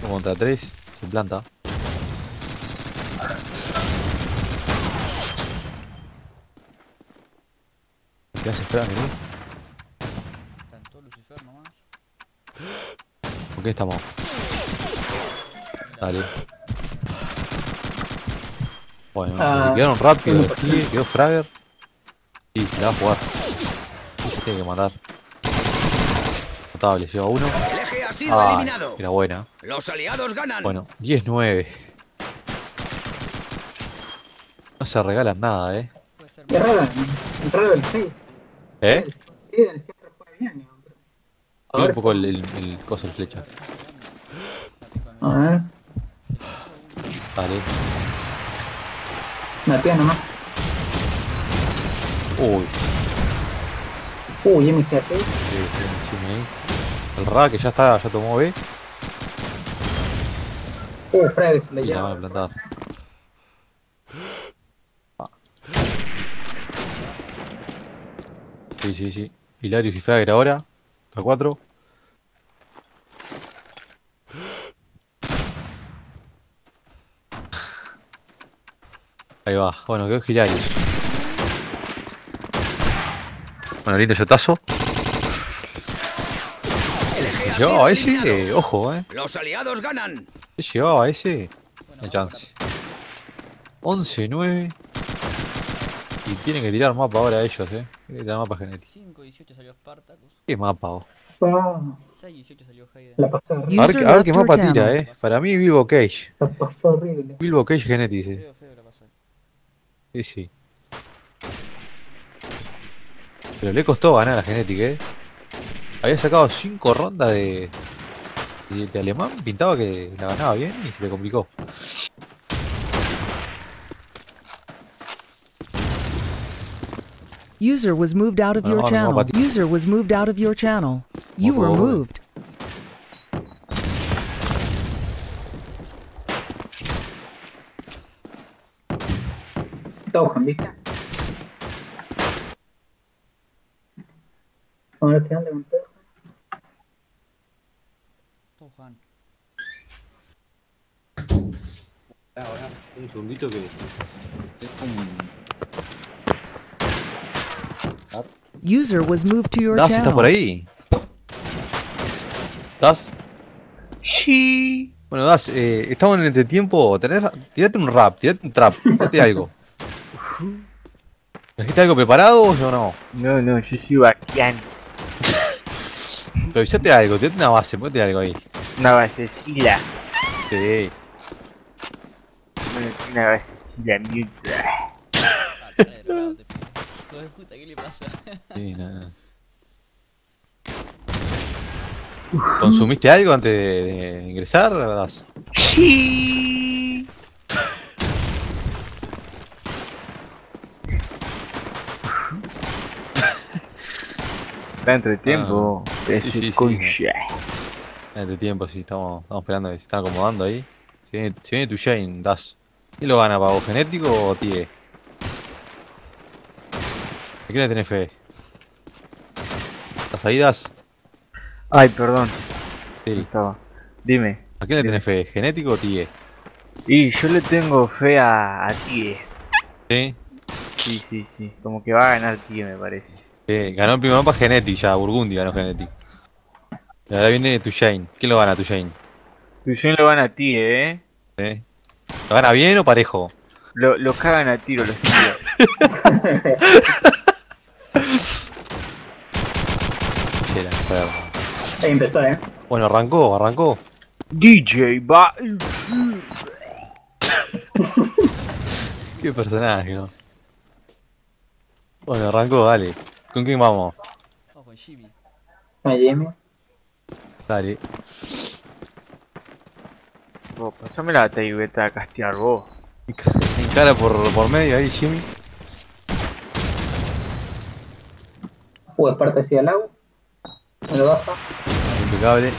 [SPEAKER 3] Uno contra tres. Se planta. ¿Qué hace Frank, eh?
[SPEAKER 4] Cantó Lucifer nomás.
[SPEAKER 3] ¿Por qué estamos? Dale. Bueno,
[SPEAKER 1] Ah,
[SPEAKER 3] le quedaron rápido, sí, quedó Fragger. Sí, se la va a jugar. Sí, se tiene que matar. Notable, lleva uno.
[SPEAKER 2] El eje ha sido
[SPEAKER 3] Ah,
[SPEAKER 2] eliminado.
[SPEAKER 3] era buena.
[SPEAKER 2] Los aliados ganan.
[SPEAKER 3] Bueno, 10-9. No se regalan nada, eh.
[SPEAKER 1] Qué raro, raro el 6.
[SPEAKER 3] ¿Eh?
[SPEAKER 1] Sí, el siempre juega bien.
[SPEAKER 3] un poco el, el, el coso de flecha.
[SPEAKER 1] a ver,
[SPEAKER 3] Dale.
[SPEAKER 1] Una tía nomás.
[SPEAKER 3] Uy,
[SPEAKER 1] Uy, MCAT.
[SPEAKER 3] sí, ahí. El Ra que ya está, ya tomó B.
[SPEAKER 1] Uh, Fred le
[SPEAKER 3] Y la van a plantar. Ah. Sí, sí, sí. Hilarius y Fragger ahora. A 4. Ahí va. Bueno, quedó Hilarius. Bueno, lindo llevaba
[SPEAKER 2] sido
[SPEAKER 3] ese, eh, ojo, eh.
[SPEAKER 2] Los aliados ganan.
[SPEAKER 3] Se llevaba ese. No chance. 11, 9. Y tienen que tirar mapa ahora ellos, eh. Tienen que tirar mapa
[SPEAKER 4] para-
[SPEAKER 3] genético.
[SPEAKER 4] 5 18 salió Spartacus.
[SPEAKER 3] ¿Qué mapa? vos?
[SPEAKER 1] Ah,
[SPEAKER 4] 6 18 salió Hayden.
[SPEAKER 1] la
[SPEAKER 3] A ver, a ver qué mapa tira, eh. Para mí, Bilbo Cage.
[SPEAKER 1] La pasó horrible.
[SPEAKER 3] Bilbo Cage Genetic, eh.
[SPEAKER 4] Feo, feo la pasó.
[SPEAKER 3] Sí, sí. Pero le costó ganar a Genetic, eh. Había sacado 5 rondas de, de, de alemán. Pintaba que la ganaba bien y se le complicó.
[SPEAKER 5] User was moved out of
[SPEAKER 3] Bueno,
[SPEAKER 5] your
[SPEAKER 3] vamos
[SPEAKER 5] channel. User was moved out of your channel. You were moved.
[SPEAKER 1] Taujan, ¿viste? A ver qué anda con Taujan.
[SPEAKER 4] Tohan.
[SPEAKER 3] Un segundito que.
[SPEAKER 5] User was moved to your
[SPEAKER 3] Das, ¿estás
[SPEAKER 5] channel.
[SPEAKER 3] por ahí? Das. Bueno, Das, eh, estamos en este tiempo. Tenés, tirate un rap, tirate un trap, tirate algo. ¿Trajiste algo preparado o no?
[SPEAKER 8] No, no, yo soy bacán.
[SPEAKER 3] Revisate algo, tirate una base, ponete algo ahí.
[SPEAKER 8] Una basecilla.
[SPEAKER 3] Sí.
[SPEAKER 8] Una basecilla mientras.
[SPEAKER 4] Puta, ¿qué le pasa?
[SPEAKER 3] sí no, no. ¿Consumiste algo antes de, de ingresar, Das?
[SPEAKER 8] Sí. Está entre tiempo.
[SPEAKER 3] sí, sí, sí.
[SPEAKER 8] concha.
[SPEAKER 3] En este tiempo, sí, estamos, estamos esperando que se están acomodando ahí. Se viene, tu Jane, Das. ¿Quién lo gana, Pago? ¿Genético o TIE? ¿A quién le tenés fe? ¿Las ahí, Das?
[SPEAKER 8] Ay, perdón.
[SPEAKER 3] Sí.
[SPEAKER 8] Estaba. Dime.
[SPEAKER 3] ¿A quién le tenés fe? ¿Genético o TIE?
[SPEAKER 8] Y yo le tengo fe a, a Tie.
[SPEAKER 3] Sí.
[SPEAKER 8] Sí, sí, sí. Como que va a ganar Tie, me parece.
[SPEAKER 3] Eh, ganó el primer mapa Genetic ya, Burgundy ganó Genetic. Ahora viene tu Jane. ¿Quién lo gana, tu Jane?
[SPEAKER 8] Fusión lo gana Tie, eh.
[SPEAKER 3] ¿Eh? ¿Lo gana bien o parejo?
[SPEAKER 8] Lo, lo cagan a tiro los tíos.
[SPEAKER 1] Ahí empezó, ¿eh?
[SPEAKER 3] Bueno, arrancó, arrancó.
[SPEAKER 8] DJ va.
[SPEAKER 3] Qué personaje, ¿no? Bueno, arrancó, dale. ¿Con quién vamos?
[SPEAKER 4] Vamos con Jimmy.
[SPEAKER 1] Ahí, Jimmy.
[SPEAKER 3] Dale.
[SPEAKER 8] Vos, pasame la taibeta a castear vos.
[SPEAKER 3] Encara por, por medio ahí, Jimmy.
[SPEAKER 1] Uh, Esparta hacia el agua. Me lo baja.
[SPEAKER 3] Impecable.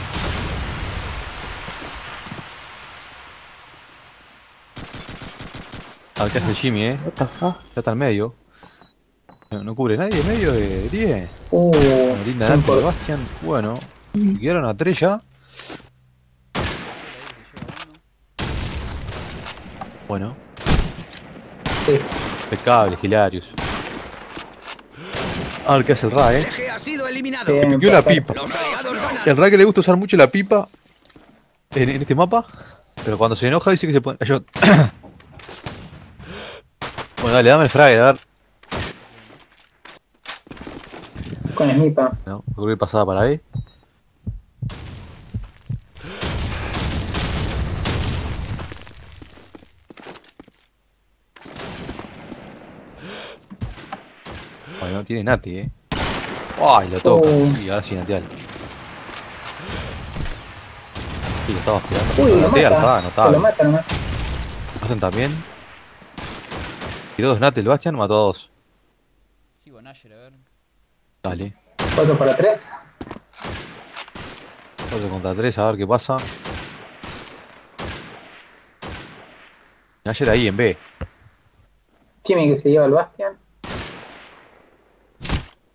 [SPEAKER 3] A ver qué hace Jimmy, eh. Ya está al medio. No, no cubre nadie, medio de 10.
[SPEAKER 1] Uh,
[SPEAKER 3] Bueno, linda Dante de Bastian. Bueno, quedaron a 3 ya. Bueno,
[SPEAKER 1] sí.
[SPEAKER 3] impecable, Hilarius. A ver qué hace el Ra, eh.
[SPEAKER 1] Bien,
[SPEAKER 3] Piqueó la pipa. El Ra que le gusta usar mucho la pipa en, en este mapa. Pero cuando se enoja dice que se pone. Yo... bueno, dale, dame el frag, a ver.
[SPEAKER 1] Con Snipa.
[SPEAKER 3] No, creo que pasada para E. Bueno, tiene Nati, eh. ¡Ay, lo toca!
[SPEAKER 1] Oh.
[SPEAKER 3] Y ahora sí, Natial. Y lo estaba esperando.
[SPEAKER 1] Uy, lo
[SPEAKER 3] Natea,
[SPEAKER 1] mata.
[SPEAKER 3] Ra,
[SPEAKER 1] Se lo mata nomás.
[SPEAKER 3] Hacen también. Tiró dos Nati, el Bastian mató a dos.
[SPEAKER 4] Sigo a Nasher, a ver.
[SPEAKER 3] Dale.
[SPEAKER 1] 4 para 3.
[SPEAKER 3] 4 contra 3, a ver qué pasa. Ayer ahí en B.
[SPEAKER 1] Jimmy que se lleva al Bastian.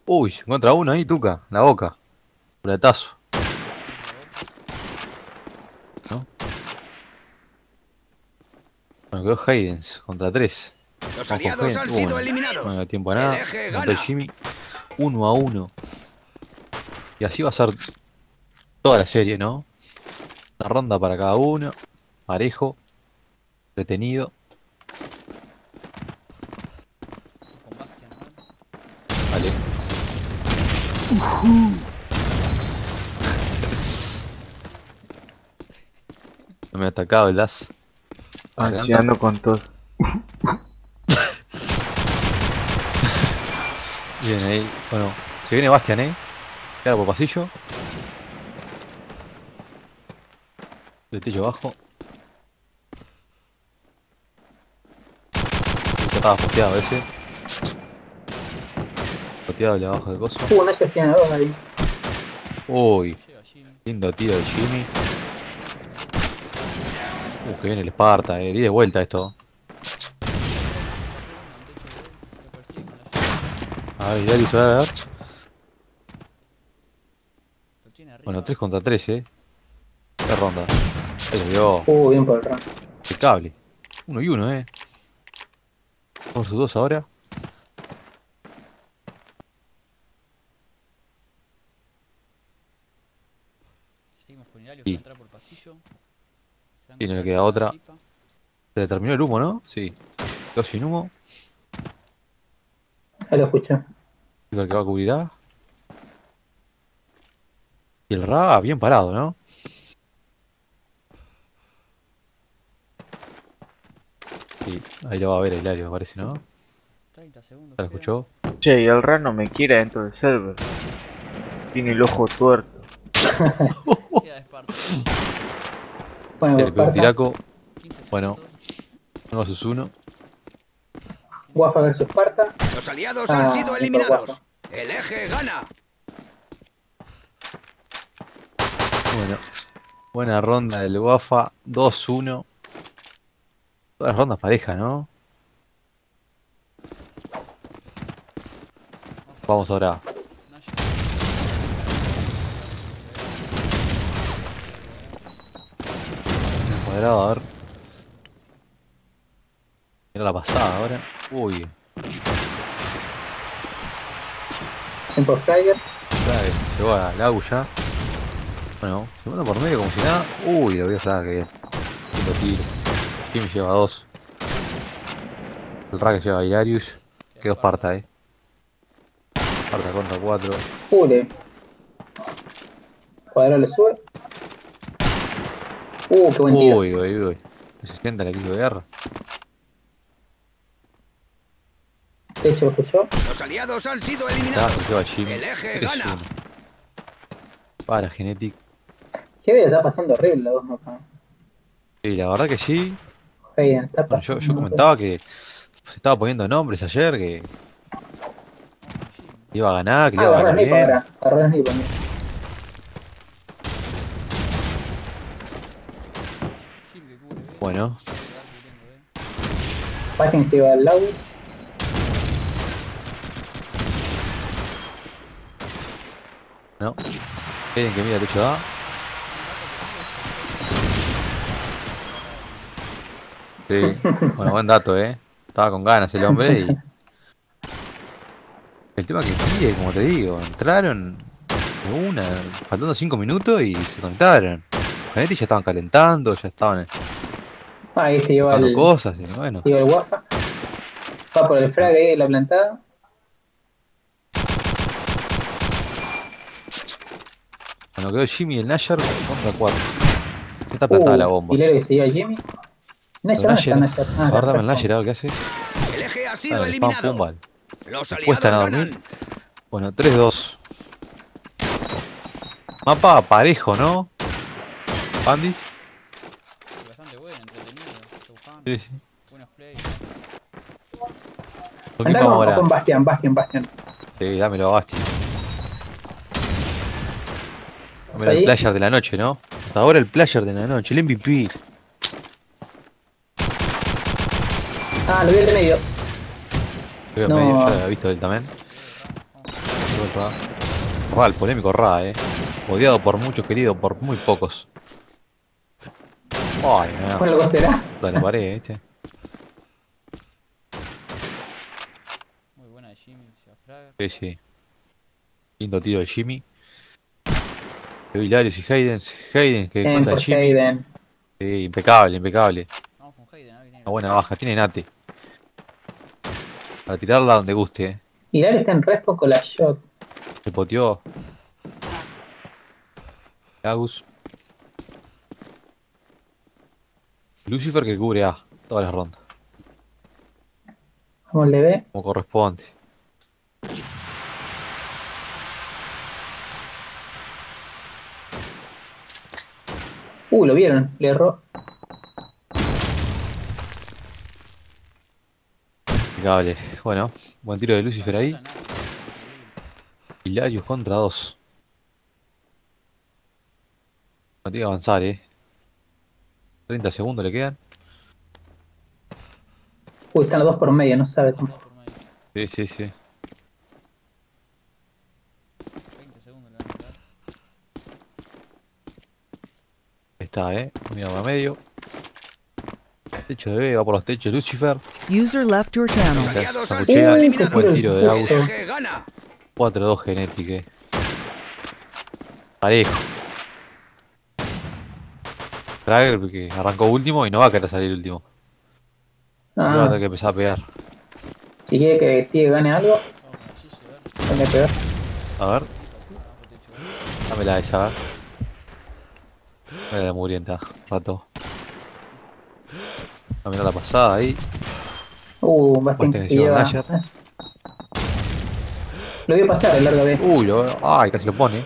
[SPEAKER 3] Uy, se encuentra uno ahí, Tuca, la boca. Platazo. ¿No? Bueno, quedó Haydens contra 3.
[SPEAKER 2] Los aliados han sido eliminados.
[SPEAKER 3] No me da tiempo a nada. Contra el. Jimmy. 1 a 1. Y así va a ser toda la serie, ¿no? Una ronda para cada uno. Parejo.
[SPEAKER 4] Ver.
[SPEAKER 3] Vale. No me ha atacado el Das.
[SPEAKER 8] Ansiando con todos.
[SPEAKER 3] Bien ahí. Bueno, se viene Bastian, eh. Claro, por pasillo. El techo abajo. Ya estaba posteado ese. Posteado el de abajo del coso.
[SPEAKER 1] Uh, Nasher tiene dos ahí.
[SPEAKER 3] Uy, lindo tiro de Jimmy. Uh, que viene el Esparta, eh. Di de vuelta esto.
[SPEAKER 4] Lo persigue con la llave.
[SPEAKER 3] A ver, Darius, a ver, a ver.
[SPEAKER 4] Lo tiene arriba.
[SPEAKER 3] Bueno, 3 contra 3, eh. Qué ronda. Ahí lo vio.
[SPEAKER 1] Uh, bien por el run.
[SPEAKER 3] Impecable. Uno y uno, eh. Por sus dos ahora.
[SPEAKER 4] Seguimos va a entrar por pasillo.
[SPEAKER 3] Y no le queda
[SPEAKER 4] la
[SPEAKER 3] otra. Se le terminó el humo, ¿no? Sí. Quedó sin humo.
[SPEAKER 1] Ahí lo escuché.
[SPEAKER 3] El que va a cubrir A. Y el Ra bien parado, ¿no? Sí, ahí lo va a ver Hilario, me parece, ¿no?
[SPEAKER 4] 30 segundos.
[SPEAKER 3] ¿Ya lo escuchó?
[SPEAKER 8] Che, y el rano me quiere dentro del server. Tiene el ojo tuerto.
[SPEAKER 1] Bueno, Esparta.
[SPEAKER 3] tiraco.
[SPEAKER 4] 15
[SPEAKER 3] Bueno. 1 versus 1.
[SPEAKER 1] Wafa versus Esparta.
[SPEAKER 2] Los aliados
[SPEAKER 1] Ah,
[SPEAKER 2] han sido
[SPEAKER 1] por
[SPEAKER 2] eliminados. El eje gana.
[SPEAKER 3] Bueno. Buena ronda del Wafa. 2-1. Todas las rondas parejas, ¿no? Vamos ahora.
[SPEAKER 4] Nasher.
[SPEAKER 3] En el cuadrado, a ver. Mira la pasada ahora. Uy,
[SPEAKER 1] Tiempo Flyer.
[SPEAKER 3] llegó a la ya. Bueno, se manda por medio como si nada. Uy, lo voy a flagar, que bien. Lindo tiro. Jimmy lleva dos. El Rack lleva a Hilarius. Quedó Sparta, eh. Sparta contra cuatro.
[SPEAKER 1] Pule. Cuadrado le sube. Uh, qué buen tiro.
[SPEAKER 3] Uy, uy, uy. Se sienta el equipo de guerra.
[SPEAKER 1] Techo lo escuchó.
[SPEAKER 2] Los aliados han sido eliminados.
[SPEAKER 3] lleva.
[SPEAKER 2] El eje
[SPEAKER 3] 3-1.
[SPEAKER 2] gana.
[SPEAKER 3] Para Genetic.
[SPEAKER 1] Qué bien, está pasando horrible los dos mapas.
[SPEAKER 3] Sí, la verdad que sí.
[SPEAKER 1] Hayden, está
[SPEAKER 3] Bueno, yo, comentaba que se estaba poniendo nombres ayer, que iba a ganar, que
[SPEAKER 1] Ah,
[SPEAKER 3] iba a ganar bien.
[SPEAKER 1] ahora.
[SPEAKER 3] Bueno,
[SPEAKER 4] Se va.
[SPEAKER 1] Bastian se iba al lado.
[SPEAKER 3] No. Hayden que mira techo A. Sí. Bueno, buen dato, eh. Estaba con ganas el hombre y. El tema que sigue, como te digo, entraron de una, faltando 5 minutos y se conectaron. Canetti ya estaban calentando, ya estaban
[SPEAKER 1] Ahí se iba el,
[SPEAKER 3] cosas y bueno.
[SPEAKER 1] se iba el Wafa. Va por el frag ahí de la plantada.
[SPEAKER 3] Bueno, quedó Jimmy y el Nayar contra 4. Está plantada la bomba.
[SPEAKER 1] Hilero que se iba Jimmy. Nash, ¿dónde está
[SPEAKER 3] Nayar.
[SPEAKER 1] Nash? Ah,
[SPEAKER 3] el. Nayar, a ver qué hace.
[SPEAKER 2] El eje ha sido
[SPEAKER 3] el spam,
[SPEAKER 2] eliminado.
[SPEAKER 3] pum, vale.
[SPEAKER 2] Los
[SPEAKER 3] a dormir. Bueno, 3-2. Mapa parejo, ¿no? Pandis.
[SPEAKER 4] Y bastante bueno, entretenido.
[SPEAKER 3] Sí, sí.
[SPEAKER 4] Buenos plays.
[SPEAKER 3] ¿Con quién
[SPEAKER 1] Andá
[SPEAKER 3] vamos
[SPEAKER 1] con, Bastian, Bastian, Bastian.
[SPEAKER 3] Sí, dámelo a Basti. El
[SPEAKER 1] Ahí.
[SPEAKER 3] player de la noche, ¿no? Hasta ahora el player de la noche, el MVP.
[SPEAKER 1] Ah, lo vi al medio.
[SPEAKER 3] Creo que
[SPEAKER 1] No.
[SPEAKER 3] medio, ya lo había visto él también. El Ra. Ra, el polémico Ra, eh. Odiado por muchos, querido por muy pocos. Ay, no.
[SPEAKER 1] Bueno, algo será.
[SPEAKER 3] Dale, pared, ¿viste?
[SPEAKER 4] Muy buena de Jimmy, ya Fraga.
[SPEAKER 3] Sí, sí. Lindo tiro de Jimmy. Veo Hilarius y Hayden. Hayden que cuenta Jimmy.
[SPEAKER 1] Hayden.
[SPEAKER 3] Sí, impecable, impecable.
[SPEAKER 4] Vamos con Hayden, ¿no? Viene
[SPEAKER 3] Una buena baja, tiene Nate. Para tirarla donde guste, eh.
[SPEAKER 1] Hilar está en respo con la shot.
[SPEAKER 3] Se poteó. Agus. Lucifer que cubre A todas las rondas,
[SPEAKER 1] Vamos, le ve.
[SPEAKER 3] como corresponde.
[SPEAKER 1] Uh, lo vieron. Le erró.
[SPEAKER 3] Impecable. Bueno, buen tiro de Lucifer ahí. Hilarius contra dos. No tiene que avanzar, eh. 30 segundos le quedan.
[SPEAKER 1] Uy, están los dos por medio, no sabe.
[SPEAKER 4] Medio.
[SPEAKER 3] Sí, sí, sí.
[SPEAKER 4] 20 segundos le van a quedar.
[SPEAKER 3] Ahí está, eh. Mira, va a medio. Techo de B, va por los techos Lucifer.
[SPEAKER 5] User left your channel.
[SPEAKER 3] Sacuchea. Buen tiro de.
[SPEAKER 2] El gana.
[SPEAKER 3] 4-2 Genetic, Parejo. Fragger porque arrancó último y no va a querer salir último. No va a tener que empezar a pegar.
[SPEAKER 1] si quiere que Tige gane algo,
[SPEAKER 4] Vamos con la Gigi, a ver.
[SPEAKER 1] hay que pegar.
[SPEAKER 3] A ver,
[SPEAKER 4] Abajo techo, a ver.
[SPEAKER 3] dámela esa, a ver. Mira la mugrienta, rato. Dame la pasada ahí.
[SPEAKER 1] Uh, se
[SPEAKER 3] que lleva.
[SPEAKER 1] Ah. Lo voy a pasar el largo B.
[SPEAKER 3] Uy, lo... ay, casi lo pone.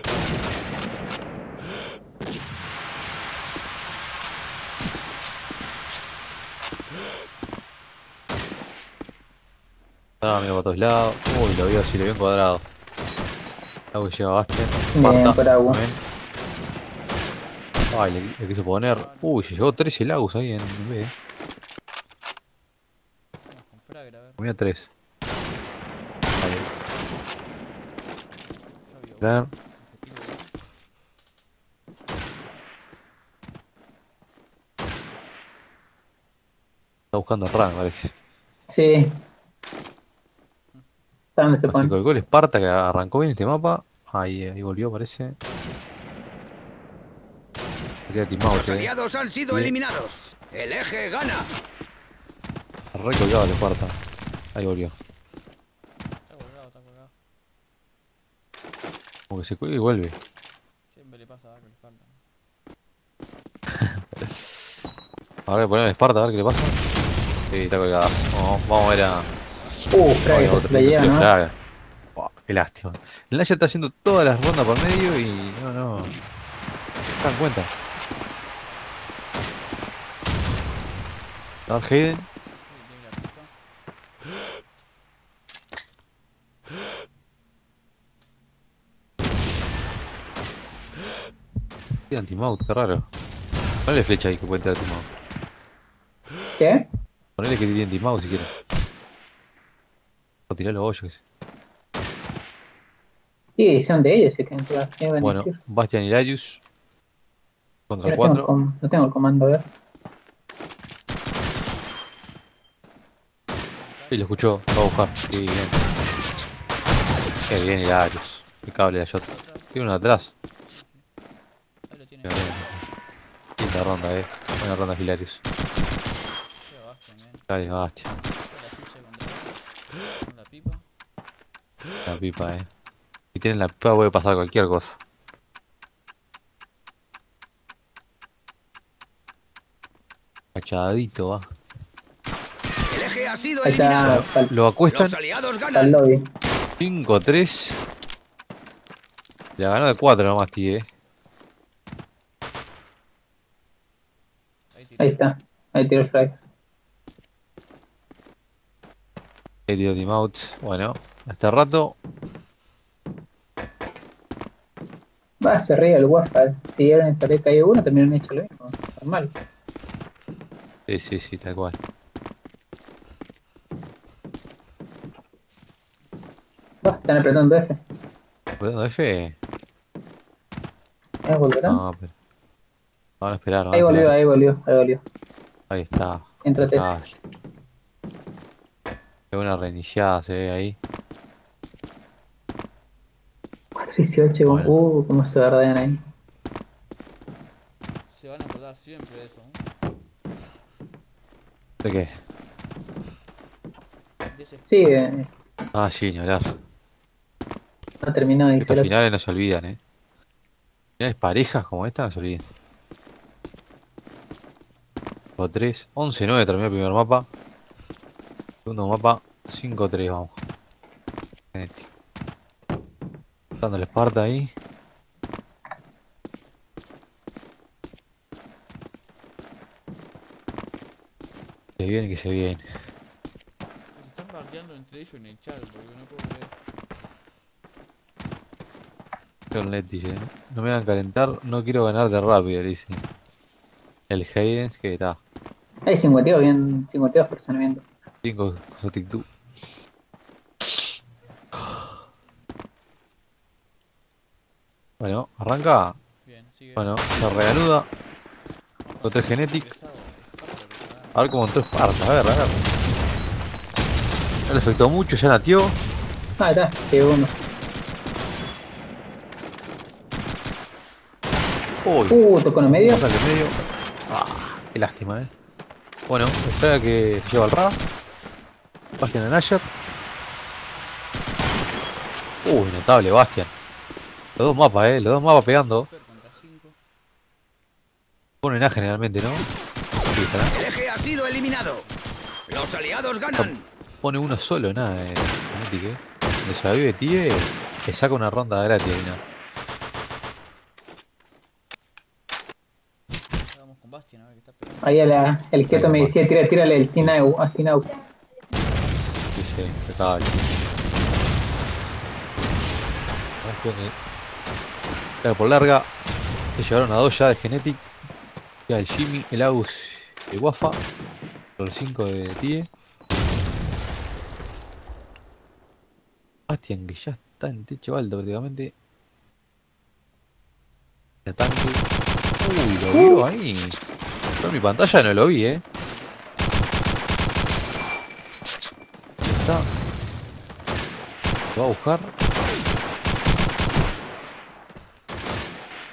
[SPEAKER 3] Ah, mira para todos lados. Uy, lo veo así, lo veo en cuadrado. Algo que lleva Bastian.
[SPEAKER 1] Bien,
[SPEAKER 3] Marta. Ay, le, le quiso poner. Uy, se llevó 13 Lagus ahí en B. eh.
[SPEAKER 4] Fragra, a ver.
[SPEAKER 3] Comía 3. Vale, Está buscando a Ran, parece.
[SPEAKER 1] Sí. ¿Saben dónde se pone?
[SPEAKER 3] el gol Esparta que arrancó bien este mapa. Ahí, ahí volvió, parece. Se Queda Team Out,
[SPEAKER 2] Los
[SPEAKER 3] eh.
[SPEAKER 2] aliados han sido
[SPEAKER 3] Bien.
[SPEAKER 2] eliminados. El eje gana.
[SPEAKER 3] Recolgado el Esparta. Ahí volvió.
[SPEAKER 4] Está colgado, está colgado.
[SPEAKER 3] Como que se cuelga y vuelve.
[SPEAKER 4] Siempre le pasa a le falta.
[SPEAKER 3] Ahora voy a poner el Esparta a ver qué le pasa. Sí, está colgado. Vamos, vamos a ver a.
[SPEAKER 1] Uh, Fraga que
[SPEAKER 3] qué lástima. El Naya está haciendo todas las rondas por medio y no, no. No se dan cuenta. Ver, Hayden.
[SPEAKER 4] Tiene
[SPEAKER 3] out, qué raro. Ponle flecha ahí que puede tirar team out.
[SPEAKER 1] ¿Qué?
[SPEAKER 3] Ponele que tienen timado si quieren. O tirar los hoyos.
[SPEAKER 1] Sí, son de ellos, si que entrar. ¿qué van a
[SPEAKER 3] Bueno? Bastian y Larius. Contra
[SPEAKER 1] Pero tengo el
[SPEAKER 3] 4.
[SPEAKER 1] com- no tengo el comando, a ver.
[SPEAKER 3] Sí, lo escuchó. Lo va a buscar. Sí, bien. Qué bien, Hilarius. El cable de la shot. Tiene uno atrás.
[SPEAKER 4] Ahí lo tiene.
[SPEAKER 3] Qué bien. Linda ronda, eh. Buena ronda,
[SPEAKER 4] bien.
[SPEAKER 3] Dale,
[SPEAKER 4] la pipa.
[SPEAKER 3] La pipa, eh. Si tienen la pipa puede pasar cualquier cosa. Cachadito, va.
[SPEAKER 2] Eje ha sido
[SPEAKER 1] Ahí está,
[SPEAKER 2] eliminado.
[SPEAKER 1] está el-
[SPEAKER 3] Lo acuestan.
[SPEAKER 2] Los aliados ganan.
[SPEAKER 1] lobby.
[SPEAKER 3] 5-3. La ganó de 4 nomás, tío, eh.
[SPEAKER 4] Ahí
[SPEAKER 1] está. Ahí tiro el frag.
[SPEAKER 3] Ahí dio team out. Bueno, este rato.
[SPEAKER 1] Va, se ríe el Wafa. Si eran ríe caído uno, también han hecho lo mismo. Normal.
[SPEAKER 3] Sí, sí, sí, tal cual.
[SPEAKER 1] Va, están apretando F.
[SPEAKER 3] Apretando F.
[SPEAKER 1] ¿Eh, volverán?
[SPEAKER 3] No, pero. Van a esperar, van a
[SPEAKER 1] ahí volvió,
[SPEAKER 3] esperar.
[SPEAKER 1] ahí volvió, ahí volvió.
[SPEAKER 3] Ahí está.
[SPEAKER 1] Entrate.
[SPEAKER 3] Dale. Qué buena reiniciada se ve ahí.
[SPEAKER 1] 418,
[SPEAKER 3] Bueno.
[SPEAKER 1] uh, cómo se verdean ahí.
[SPEAKER 4] Se van a acordar siempre de eso. ¿eh?
[SPEAKER 3] ¿De qué?
[SPEAKER 4] De ese
[SPEAKER 1] Sí, eh,
[SPEAKER 3] Ah, sí, ni hablar.
[SPEAKER 1] No terminó de
[SPEAKER 3] finales no se olvidan, eh. Finales parejas como esta no se olviden. O 3, 11-9 terminó el primer mapa. Segundo mapa, 5-3 vamos. Genético. Dando el Esparta ahí. Se viene que se viene.
[SPEAKER 4] Se están bardeando entre ellos en el chat, porque no puedo creer.
[SPEAKER 3] Net dice, no me hagan calentar, no quiero ganar de rápido, dice. El Haydens que está.
[SPEAKER 1] Hay 52, bien, 52 personas viendo.
[SPEAKER 3] 5 actitud. Bueno, arranca.
[SPEAKER 4] Bien, sigue.
[SPEAKER 3] Bueno, se reanuda. Con 3 Genetic. A ver cómo entró Esparta, a ver, a ver. No le afectó mucho, ya natió.
[SPEAKER 1] Ah, está, llegó uno.
[SPEAKER 3] Uy,
[SPEAKER 1] Uh, tocó en el medio.
[SPEAKER 3] Pasa medio. Ah, qué lástima, eh. Bueno, espera que se lleva el Ra. Bastian en Asher. Uy, notable, Bastian. Los dos mapas, eh. Los dos mapas pegando.
[SPEAKER 4] Fer contra 5.
[SPEAKER 3] Ponen A generalmente, ¿no? Sí, estará.
[SPEAKER 2] El eje ha sido eliminado. Los aliados ganan.
[SPEAKER 3] Pone uno solo, nada, eh. Eh. Donde se vive Tie, le saca una ronda gratis nada.
[SPEAKER 4] Vamos con Bastian a ver qué está pegando.
[SPEAKER 1] Ahí a la, el quieto me decía, tira, tírale el Tinau, a Tinau.
[SPEAKER 3] Notable. Bastian, eh. Larga por larga. Se llevaron a dos ya de Genetic. Ya el Jimmy, el Agus, el Wafa. Los 5 de Tie. Bastian que ya está en techo alto prácticamente. De tanque. Uy, lo vio ahí. Yo en mi pantalla no lo vi, eh. Está. Lo va a buscar.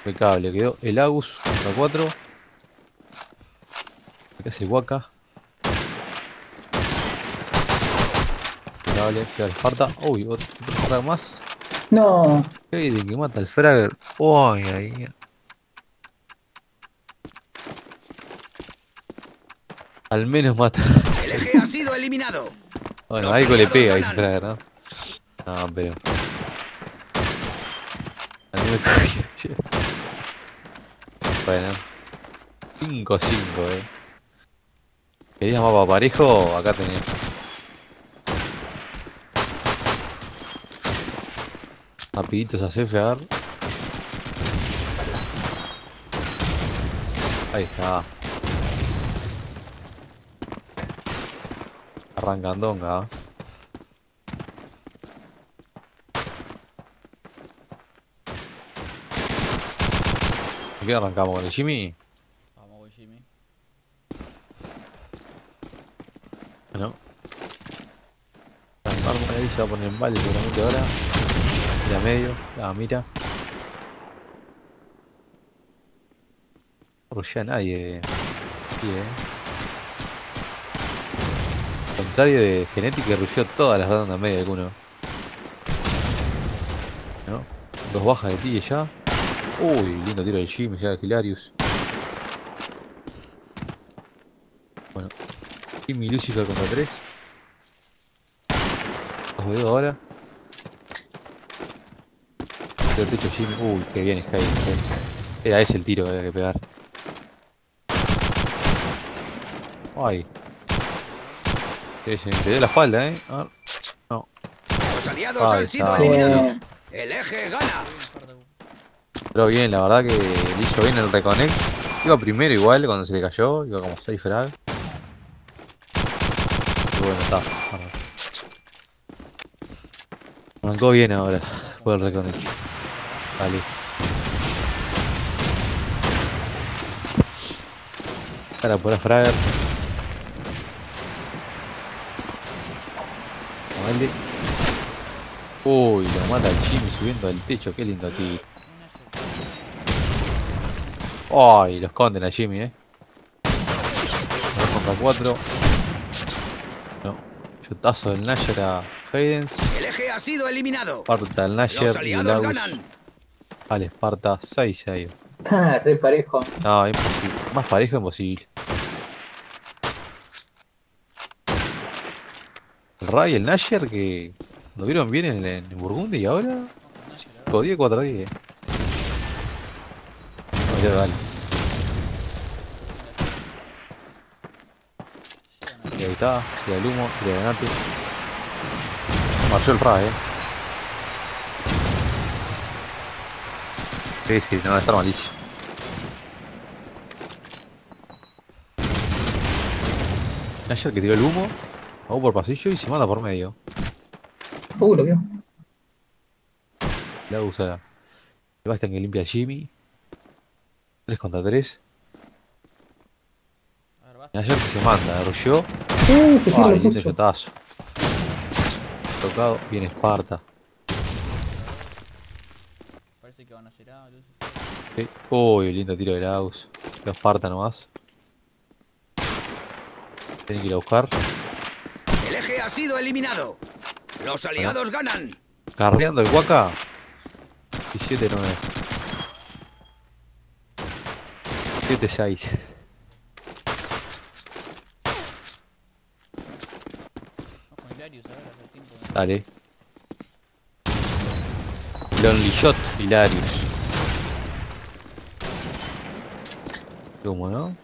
[SPEAKER 3] Impecable, quedó el Agus contra 4. Acá es el Waka. Impecable, llega el Esparta. Uy, otro, otro frag más.
[SPEAKER 1] No,
[SPEAKER 3] Hayden que mata al Fragger. Uy, ahí. Al menos mata.
[SPEAKER 2] El eje ha sido eliminado.
[SPEAKER 3] Bueno,
[SPEAKER 2] Los
[SPEAKER 3] algo le pega,
[SPEAKER 2] ganan.
[SPEAKER 3] Fragger, ¿no? No, pero. A mí me cogió. Bueno. 5-5, eh. ¿Querías mapa parejo? Acá tenés. Rapiditos a CF, a ver. Ahí está. Arrancandonga. ¿eh? ¿Y qué arrancamos con el Jimmy?
[SPEAKER 4] Vamos con Jimmy.
[SPEAKER 3] Bueno. Arrancamos ahí, se va a poner en valle seguramente ahora. Mira medio, la mira. No a nadie. Aquí, eh. Contrario de Genetic que rusheó todas las rondas media alguno. ¿No? Dos bajas de ti ya. Uy, lindo tiro del Jimmy, ya Hilarius. Bueno. Jimmy Lucifer contra 3. Los veo ahora. El techo Jimmy. Uy, qué bien Sky. Era ese el tiro que había que pegar. Ay. Sí, sí, te dio la espalda, eh. A ver. No.
[SPEAKER 2] Los aliados
[SPEAKER 3] Ahí
[SPEAKER 2] han sido eliminados. El eje gana.
[SPEAKER 3] Pero bien, la verdad que le hizo bien el reconnect. Iba primero igual cuando se le cayó, iba como 6 frag. Y bueno, está. Arrancó bien ahora, por el reconnect. Vale. Para por a Frager. Vale. Uy, lo mata el Jimmy subiendo al techo, qué lindo aquí. Ay, lo esconden a Jimmy, eh. 2 contra 4. No. Chutazo del Nasher a Haydens.
[SPEAKER 2] El eje ha sido eliminado.
[SPEAKER 3] Esparta el Nasher y
[SPEAKER 2] aliados
[SPEAKER 3] Lagus al Esparta 6 6.
[SPEAKER 1] Ah, re parejo.
[SPEAKER 3] No, imposible. Más parejo imposible. El Ray el Nasher que lo vieron bien en, en Burgundy y ahora 5 10 4 10. No, ya vale. Y ahí está, tira el humo, tira el granate. Marchó el Ray, eh. Sí, sí, no, va a estar malísimo. Ayer que tiró el humo, vamos por pasillo y se manda por medio.
[SPEAKER 1] Uh, lo vio.
[SPEAKER 3] La usa Sebastián que limpia a Jimmy. 3 contra 3.
[SPEAKER 4] A ver, basta.
[SPEAKER 3] Ayer que se manda, rusheó.
[SPEAKER 1] Uh,
[SPEAKER 3] Ay,
[SPEAKER 1] lo
[SPEAKER 3] lindo shotazo. Tocado, bien Esparta.
[SPEAKER 4] Parece que van a hacer A.
[SPEAKER 3] Uy, lindo tiro de Laus. Quedó Esparta nomás. Tiene que ir a buscar.
[SPEAKER 2] Ha sido eliminado. Los aliados ganan.
[SPEAKER 3] Carreando el Waka. 17 9. 7 6.
[SPEAKER 4] Vamos con Hilarius, a ver, hace tiempo. que-
[SPEAKER 3] Dale. Lonely Shot, Hilarius. ¿Cómo no?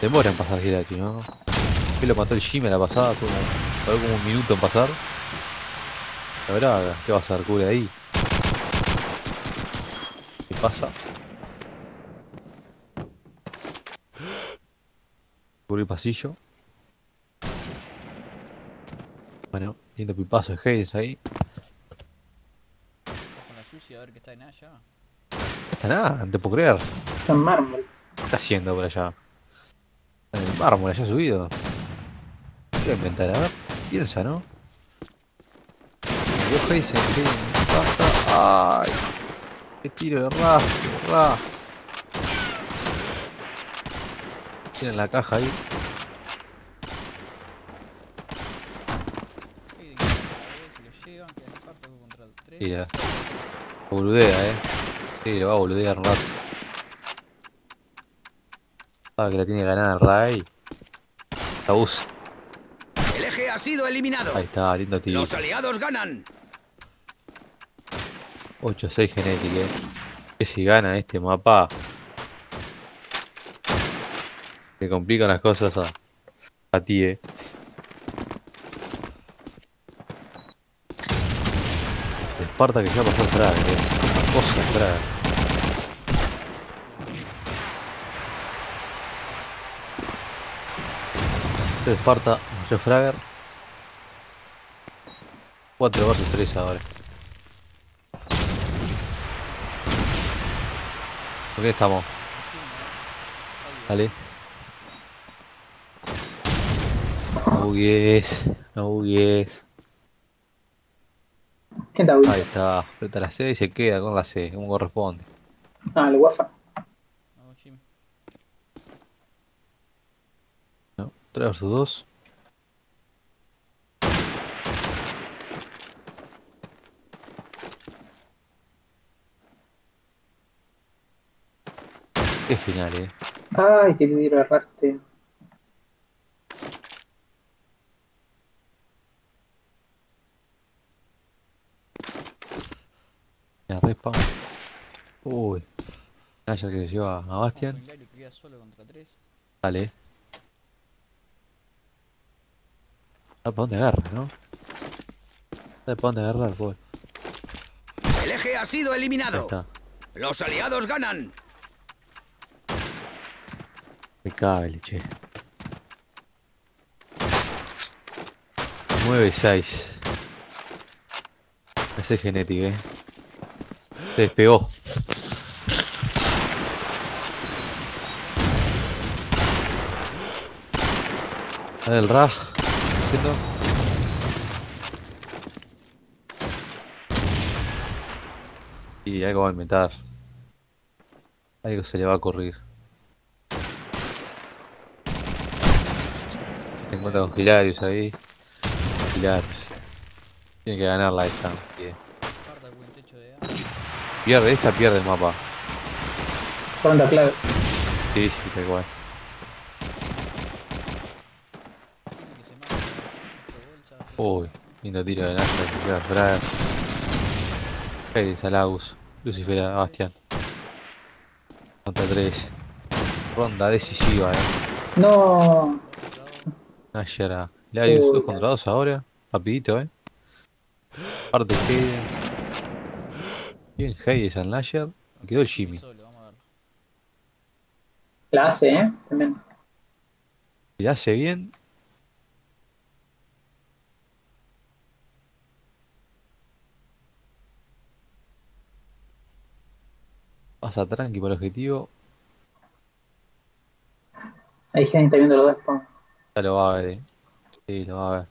[SPEAKER 3] Demora en pasar Hilarius, ¿no? Que lo mató el Jimmy la pasada, tuvo tardó como un minuto en pasar. La verdad, ¿qué va a hacer cura ahí? ¿Qué pasa? Cubrir pasillo. Bueno, lindo pipazo de Hayes ahí.
[SPEAKER 4] Con la Yushi a ver qué está en allá.
[SPEAKER 3] No está nada, no te puedo creer.
[SPEAKER 1] Está en mármol.
[SPEAKER 3] ¿Qué está haciendo por allá? El mármol, allá subido. ¿Qué voy a inventar? A ver, piensa, ¿no? Yo Hayes, Hayes, basta. ¡Ay! ¡Qué tiro de ra! ¡Ra! Tienen la caja ahí.
[SPEAKER 4] Hayden que a ver si lo llevan, queda Spartacus contra 3.
[SPEAKER 3] Mira. Boludea, eh. Sí, lo va a boludear un rato. Ah, que la tiene ganada Ray. La usa.
[SPEAKER 2] El eje ha sido eliminado.
[SPEAKER 3] Ahí está, lindo tiro.
[SPEAKER 2] Los aliados ganan.
[SPEAKER 3] 8-6 genética, eh. Que si gana este mapa. Se complican las cosas a, a ti, eh. Esparta que ya pasó frag, eh. Cosa frag. Tres Esparta, tres Fragger. 4 versus 3 ahora. ¿Por qué estamos? Dale. No bugues, no bugues.
[SPEAKER 1] ¿Quién está
[SPEAKER 3] Ahí está, aprieta la C y se queda con la C, como corresponde.
[SPEAKER 1] Ah, el Wafa.
[SPEAKER 4] No, Jimmy.
[SPEAKER 3] ¿no? 3 versus 2. Qué final, eh.
[SPEAKER 1] Ay, que tiro erraste.
[SPEAKER 3] La respawn. Uy. Naya que se lleva a Bastian.
[SPEAKER 4] Solo contra 3.
[SPEAKER 3] Dale. A ver para dónde agarra, ¿no? Para dónde agarrar, pobre.
[SPEAKER 2] El eje ha sido eliminado. Los aliados ganan.
[SPEAKER 3] Impecable, che. 9-6. Ese es genético, eh. Se despegó. El raj. Haciendo. Y algo va a inventar. Algo se le va a ocurrir. Se encuentra con Hilarius ahí. Hilarius. Tiene que ganarla esta. Pierde esta, pierde el mapa.
[SPEAKER 1] Ronda clave.
[SPEAKER 3] Sí, sí, tal cual.
[SPEAKER 4] Jimmy que se mata. Ocho bolsas.
[SPEAKER 3] Uy, lindo tiro de Naya que queda Frag. Hades a Lagus. Lucifer a Bastian. Contra 3. Ronda decisiva, eh.
[SPEAKER 1] No.
[SPEAKER 3] Naya era. Hilarius,
[SPEAKER 1] Uy,
[SPEAKER 3] 2 contra 2 ahora. Rapidito, eh. Parte Hades. Bien Hades al Nasher. Quedó el Jimmy.
[SPEAKER 4] A.
[SPEAKER 1] La hace, ¿eh? También.
[SPEAKER 3] La hace bien. Pasa tranqui por el objetivo.
[SPEAKER 1] Hay gente viendo los dos spawn.
[SPEAKER 3] Ya lo va a ver, eh. Sí, lo va a ver.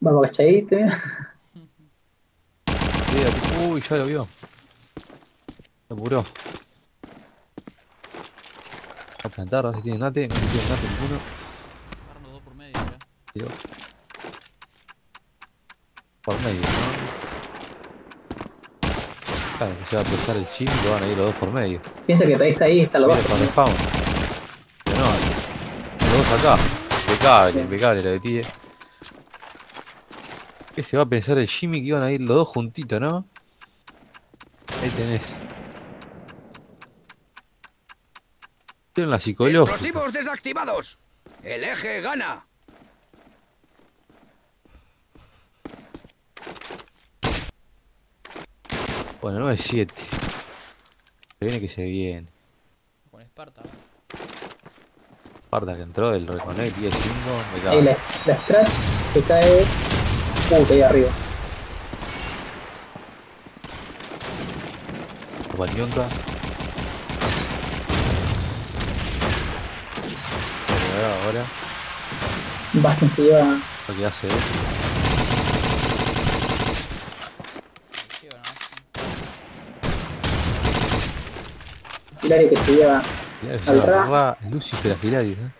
[SPEAKER 1] Vamos cachadito.
[SPEAKER 3] Quédate. Uy, ya lo vio. Se apuró. Va a plantar, a ver si tiene nate. No tiene nate ninguno.
[SPEAKER 4] Dos por medio.
[SPEAKER 3] Por medio, ¿no? Claro, que se va a pesar el chip y van a ir los dos por medio.
[SPEAKER 1] Piensa que ahí está ahí, está los dos.
[SPEAKER 3] con respawn. Pero no, los dos acá. Impecable, impecable lo de ti. eh. ¿Qué se va a pensar el Jimmy que iban a ir los dos juntitos, no? Ahí tenés. Tienen la psicológica.
[SPEAKER 2] Explosivos desactivados. El eje gana.
[SPEAKER 3] Bueno, 9-7. Se viene que se viene.
[SPEAKER 4] Con Esparta. ahora.
[SPEAKER 3] Parta que entró del Reconnect 10-5. Me cago.
[SPEAKER 1] Ahí la, la strat se cae. Puta, ahí arriba.
[SPEAKER 3] Palionca. Ahora.
[SPEAKER 1] Bastian se lleva.
[SPEAKER 3] Lo que hace, eh.
[SPEAKER 4] Se lleva nomás.
[SPEAKER 1] Hilario que se lleva.
[SPEAKER 3] Mirá,
[SPEAKER 1] Al
[SPEAKER 3] se
[SPEAKER 1] Ra.
[SPEAKER 3] agarra Lucifer a Hilarius, eh.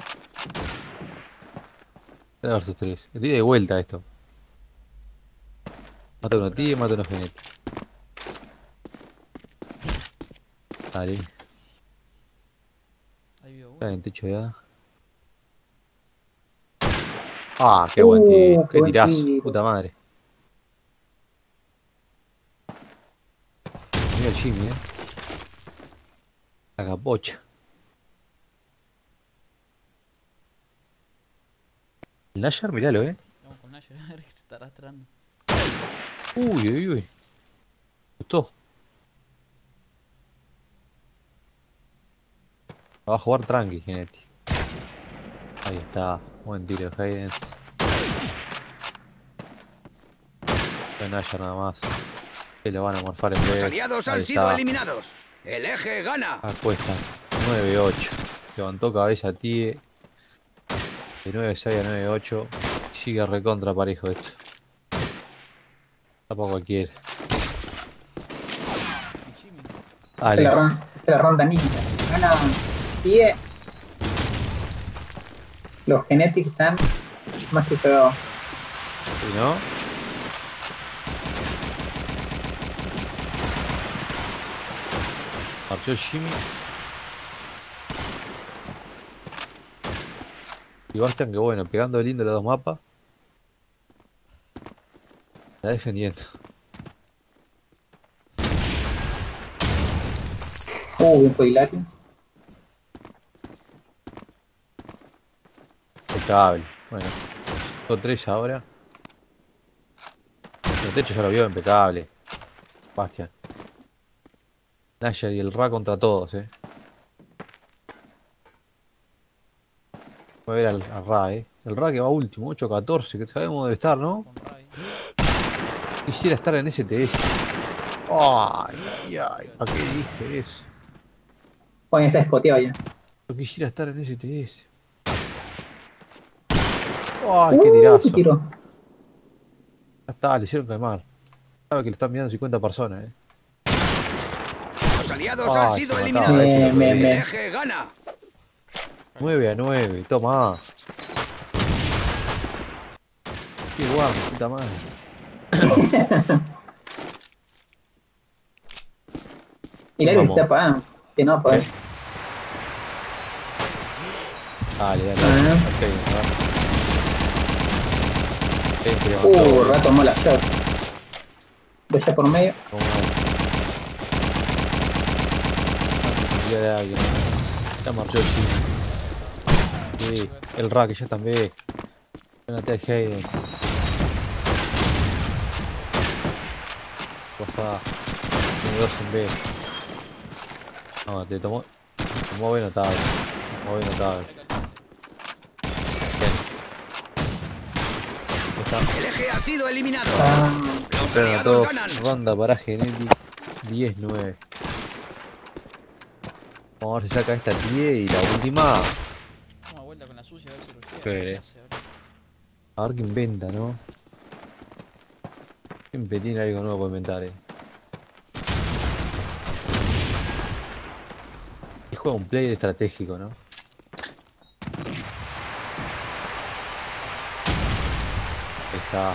[SPEAKER 3] 3 versus 3. El tira de vuelta esto. Mata uno ti, mata uno genético. Dale,
[SPEAKER 4] Ahí vio uno.
[SPEAKER 3] en techo de A. Ah, qué buen
[SPEAKER 1] Uh,
[SPEAKER 3] tiro,
[SPEAKER 1] qué
[SPEAKER 3] qué
[SPEAKER 1] buen
[SPEAKER 3] tirazo,
[SPEAKER 1] tiro.
[SPEAKER 3] puta madre. Mira el Jimmy, eh. La capocha. El Nayar, miralo, eh.
[SPEAKER 4] Vamos con Nayo, a ver que se está arrastrando.
[SPEAKER 3] Uy, uy, uy. Gustó. Va a jugar tranqui, Genetic. Ahí está. Buen tiro, Haydens. Naya nada más. Que lo van a morfar en
[SPEAKER 2] Los
[SPEAKER 3] vez.
[SPEAKER 2] aliados
[SPEAKER 3] Ahí
[SPEAKER 2] han sido
[SPEAKER 3] está.
[SPEAKER 2] eliminados. El eje gana.
[SPEAKER 3] Acuestan. 9-8. Levantó cabeza Tie. De 9-6 a 9-8. Sigue recontra parejo esto. Tapa cualquiera.
[SPEAKER 4] Jimmy.
[SPEAKER 1] Esta es
[SPEAKER 3] Dale.
[SPEAKER 1] la ronda, esta es la ronda ninja. Gana 10. Los genetics están más que pegados.
[SPEAKER 3] ¿Sí, no? Jimmy. Y Bastian que bueno, pegando lindo los dos mapas. La defendiendo.
[SPEAKER 1] Uh, bien Hilario.
[SPEAKER 3] Impecable. Bueno, 5-3 ahora. El techo ya lo vio impecable. Bastian. Naya y el Ra contra todos, eh. Voy a ver al, al Ra, eh. El Ra que va último, 8-14, que sabemos debe estar, ¿no? Quisiera estar en STS. Ay, ay, ay, ¿para qué dije eso?
[SPEAKER 1] Juan está spoteado ya.
[SPEAKER 3] Yo quisiera estar en STS. Ay, qué
[SPEAKER 1] Uh,
[SPEAKER 3] tirazo. Ya
[SPEAKER 1] tiro.
[SPEAKER 3] está, le hicieron quemar. Sabe que le están mirando 50 personas, eh.
[SPEAKER 2] Aliados
[SPEAKER 3] Ah,
[SPEAKER 2] han sido eliminados.
[SPEAKER 1] perdí.
[SPEAKER 2] eje gana.
[SPEAKER 3] 9 a 9, toma. Qué guapo, puta madre.
[SPEAKER 1] Se
[SPEAKER 3] Vamos.
[SPEAKER 1] está apagando. Que no apagar.
[SPEAKER 3] Dale, dale.
[SPEAKER 1] Ah.
[SPEAKER 3] Ok, a ver. Este levantó,
[SPEAKER 1] Uh, rato mola shot. Voy ya por medio.
[SPEAKER 3] Como a alguien. Ya marchó el chino. Sí, el rack ya también. Buena el Haynes. Pasada. Tiene dos en B. No, te tomó. Tomó B notable. Tomó B notable.
[SPEAKER 2] El eje ha sido eliminado.
[SPEAKER 1] Ah,
[SPEAKER 2] Los
[SPEAKER 3] Pero a
[SPEAKER 2] aliados
[SPEAKER 3] todos,
[SPEAKER 2] ganan.
[SPEAKER 3] ronda para Genetic 10-9. Vamos a ver si saca esta 10 y la última.
[SPEAKER 4] Toma vuelta con la sucia a ver si lo.
[SPEAKER 3] A ver qué inventa, ¿no? Siempre tiene algo nuevo para inventar, eh. Y juega un player estratégico, ¿no? Ahí está.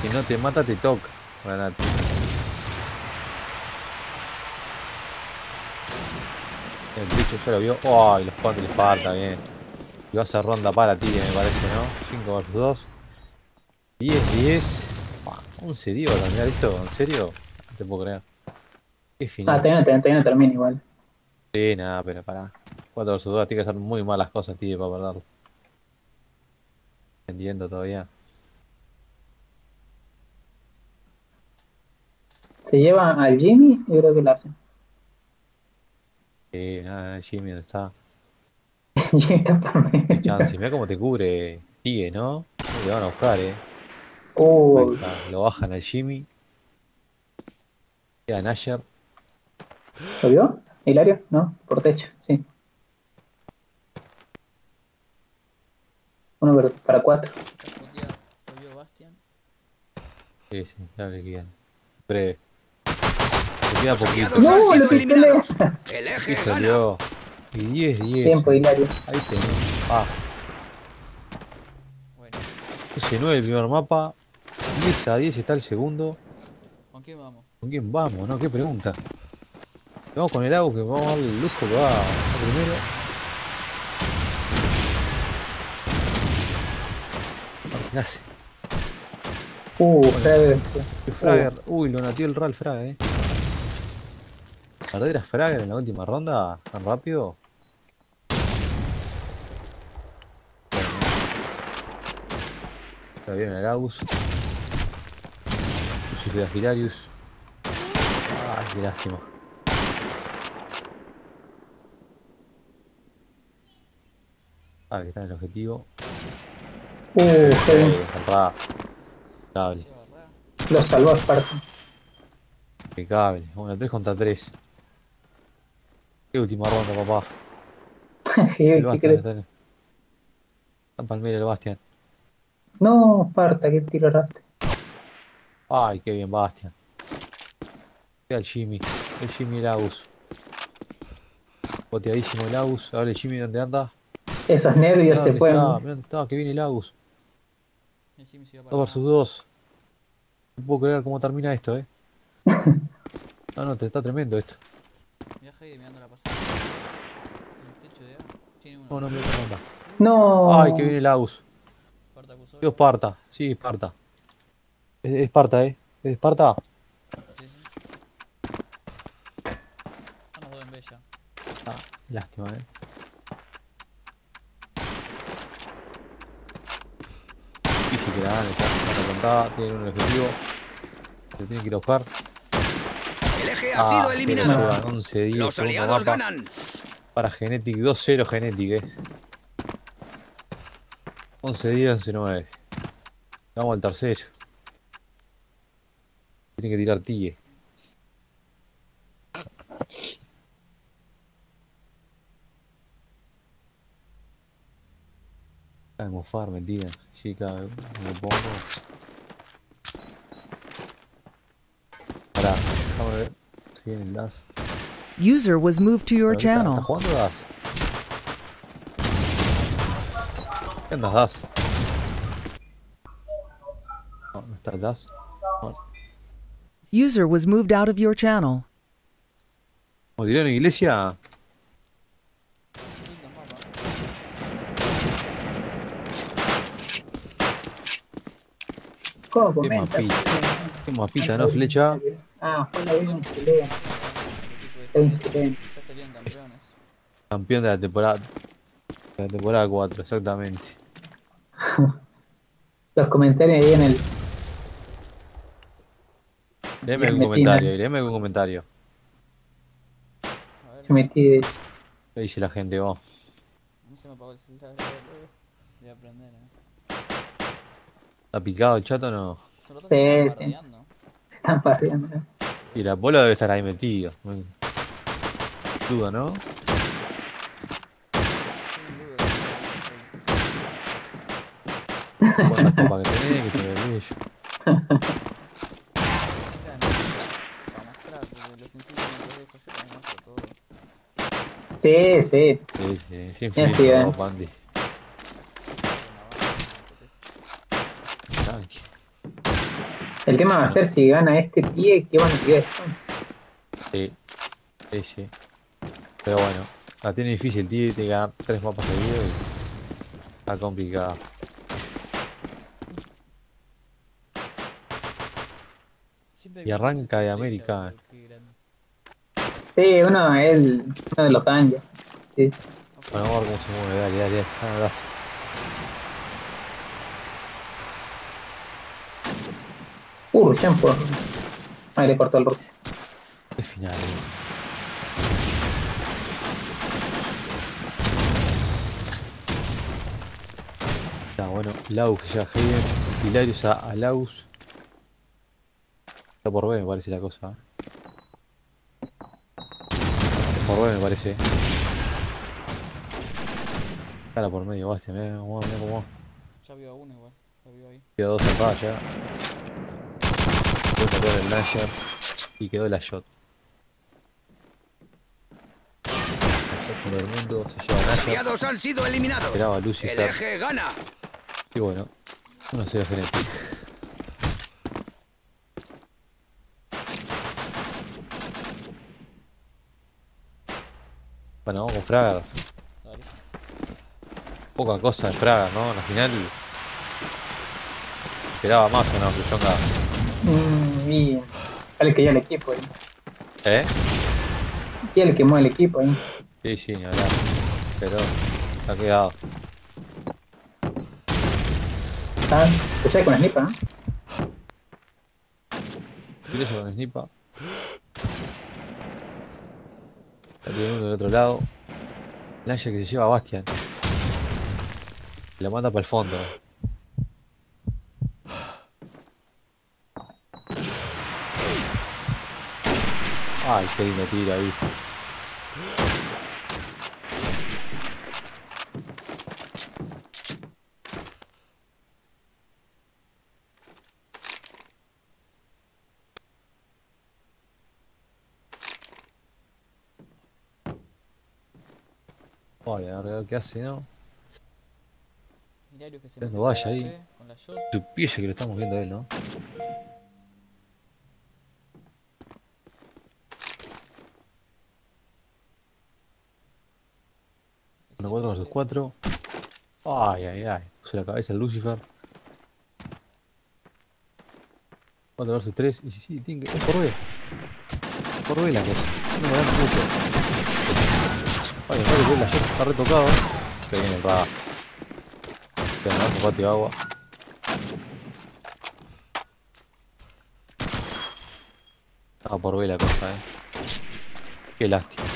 [SPEAKER 3] Si no te mata, te toca. Ganate. El bicho ya lo vio. ¡Ay! los cuantos le falta bien. Y vas a ronda para ti, me parece, ¿no? 5 vs 2. 10, 10. Buah, 11 dio a cambiar esto, ¿en serio? No te puedo creer. Qué
[SPEAKER 1] ah
[SPEAKER 3] final.
[SPEAKER 1] todavía no, no termina igual.
[SPEAKER 3] Sí, nada, pero pará. 4 vs 2 tiene que hacer muy malas cosas, tío, para perderlo. Entiendo todavía.
[SPEAKER 1] Se lleva al Jimmy y creo que lo hacen.
[SPEAKER 3] Eh, nada, Jimmy, ¿dónde está?
[SPEAKER 1] Jimmy está por medio.
[SPEAKER 3] chance. Mira cómo te cubre. Sigue, ¿no? Le van a buscar, eh. Está, Lo bajan al Jimmy. Queda Nasher.
[SPEAKER 1] ¿lo vio? ¿Hilario? No, por techo, sí. Uno para- cuatro.
[SPEAKER 4] Lo vio Bastian.
[SPEAKER 3] Sí, sí, ya le quedan. Breve. Queda poquito.
[SPEAKER 1] No, lo
[SPEAKER 2] eliminados. El eje
[SPEAKER 3] salió. Y 10, 10.
[SPEAKER 1] Tiempo, Hilario.
[SPEAKER 3] Ahí tenés. Ah,
[SPEAKER 4] Bueno,
[SPEAKER 3] ese 9 el primer mapa. 10 a 10 está el segundo.
[SPEAKER 4] ¿con quién vamos?
[SPEAKER 3] ¿Con quién vamos? ¿No? ¿Qué pregunta? Vamos con el agua que vamos a darle el lujo que va primero. ¿Qué hace?
[SPEAKER 1] Uh, Frager.
[SPEAKER 3] El Fragger. Uy, lo natió el Real Fragger, eh. Perder a Fragger en la última ronda tan rápido. Está bien el Agus. Lucifer Hilarius. Ay, qué lástima. Ah, que está en el objetivo.
[SPEAKER 1] Uh, bien.
[SPEAKER 3] Eh. Cable.
[SPEAKER 1] Lo salvó aparte.
[SPEAKER 3] qué cable. Bueno, 3 contra 3. Qué última ronda, papá.
[SPEAKER 1] ¿Qué
[SPEAKER 3] El Bastian está en. Está en Palmera el Bastian.
[SPEAKER 1] No, Esparta, qué tiro raste.
[SPEAKER 3] Ay, qué bien, Bastian. Queda el Jimmy. El Jimmy Lagus. Boteadísimo el Lagus. Ahora el Jimmy, ¿dónde anda?
[SPEAKER 1] Esos
[SPEAKER 3] Mirá
[SPEAKER 1] nervios se pueden.
[SPEAKER 3] está, mirá dónde está, que viene el
[SPEAKER 4] para
[SPEAKER 3] 2 versus 2. No puedo creer cómo termina esto, eh. No, no, te está tremendo esto.
[SPEAKER 4] Mira Heidi mirando la pasada. En el techo de A. Tiene uno.
[SPEAKER 3] No, no, mira cómo anda.
[SPEAKER 1] No.
[SPEAKER 3] Ay, que viene el
[SPEAKER 4] solo.
[SPEAKER 3] Dios Esparta. Sí, Esparta. Es es Esparta, eh. Es Esparta.
[SPEAKER 4] Sí, sí. Están los dos en Bella.
[SPEAKER 3] Ah, lástima, eh. Difícil que la gane, ya. No la contaba, tiene un objetivo. Lo tiene que ir a buscar.
[SPEAKER 2] El eje ha
[SPEAKER 3] Ah,
[SPEAKER 2] sido eliminado.
[SPEAKER 3] llevan 11 10
[SPEAKER 2] Los aliados ganan.
[SPEAKER 3] Para Genetic, 2-0 Genetic, eh. 11 10 11 9. Vamos al tercero. Tiene que tirar de mofar, mentira. Chica, me pongo. Déjame ver. Estoy en el DAS.
[SPEAKER 5] User was moved to your
[SPEAKER 3] Ahorita, ¿Estás
[SPEAKER 5] channel.
[SPEAKER 3] jugando DAS? ¿Qué andas, DAS? No, no está DAS. No.
[SPEAKER 5] User was moved out of your channel.
[SPEAKER 3] ¿Como tiró en iglesia?
[SPEAKER 4] Lindos mapas.
[SPEAKER 1] ¿Cómo
[SPEAKER 3] Qué mapita. Qué mapita, ¿no? Flecha.
[SPEAKER 1] Ah, fue la misma chilena.
[SPEAKER 4] De. Ya serían campeones.
[SPEAKER 3] Campeón de la temporada. De la temporada 4, exactamente.
[SPEAKER 1] Los comentarios ahí en el.
[SPEAKER 3] Léeme algún comentario, léeme algún comentario.
[SPEAKER 4] A ver,
[SPEAKER 1] que metí.
[SPEAKER 3] ¿Qué dice la gente, vos?
[SPEAKER 4] a mí se me apagó el celular. Voy a aprender, eh.
[SPEAKER 3] ¿Está picado el chato o no?
[SPEAKER 1] Sí, sí. Están.
[SPEAKER 3] Y la bola debe estar ahí metido. Muy- Duda, ¿no? ¿Cuántas copas que tenés? Que te
[SPEAKER 4] todo.
[SPEAKER 1] Sí, sí.
[SPEAKER 3] Sí, sí, sin filtro. vos, Pandi.
[SPEAKER 4] Una banda,
[SPEAKER 3] Tranqui.
[SPEAKER 1] El tema va a ser si gana este pie, ¿qué van a tirar después?
[SPEAKER 3] Sí, sí, sí. Pero bueno, la tiene difícil, tiene que ganar tres mapas seguidos y está complicado. Y arranca de América.
[SPEAKER 1] Sí, uno es el, uno de los años. Sí.
[SPEAKER 3] Bueno, vamos a ver cómo se mueve, dale, dale, dale, dale,
[SPEAKER 1] Rushan por. Ahí le cortó el rush.
[SPEAKER 3] Qué final, eh. Está bueno, Laus ya Hayes, Hilarius a, a Laus. Está por B me parece la cosa. ¿eh? Está por B me parece. Cara por medio, Bastian, eh. Cómo va.
[SPEAKER 4] Ya vio a uno igual, ya vio ahí.
[SPEAKER 3] Quedó dos cerradas ya. Tocar el Nasher. Y quedó la shot. La con el mundo, se lleva Nasher.
[SPEAKER 2] aliados han sido eliminados.
[SPEAKER 3] Esperaba
[SPEAKER 2] El
[SPEAKER 3] Lucifer.
[SPEAKER 2] eje gana.
[SPEAKER 3] Y bueno, no sé Genetic. Bueno, vamos con Fragar.
[SPEAKER 4] Dale.
[SPEAKER 3] Poca cosa de Fragar, ¿no? Al final. Esperaba más o no, Luchonga.
[SPEAKER 1] Mm, y. Vale que ya el equipo ahí.
[SPEAKER 3] ¿Eh?
[SPEAKER 1] Y el que mueve el equipo ahí.
[SPEAKER 3] Sí, sí, hablar. Pero ha quedado.
[SPEAKER 1] Está. Pues ya con la snipa, ¿no?
[SPEAKER 3] Eso con Snipa. Ya tiene del otro lado. Lancia que se lleva a Bastian. La manda para el fondo. Ay, qué lindo tiro ahí. Ay, a ver qué hace, ¿no?
[SPEAKER 4] Hilario que se mete
[SPEAKER 3] vaya ahí.
[SPEAKER 4] F, Con la shot.
[SPEAKER 3] Supiese que lo estamos viendo a él, ¿no? Bueno, 4 versus 4. Ay, ay, ay. Puse la cabeza el Lucifer. 4 versus 3. Y sí, sí, tiene que. Es por B. Es por B la cosa. No me dan mucho. Ay, ay, la shot está retocado. Que viene el ra. Que me da patio agua. Estaba por B la cosa, eh. Qué lástima.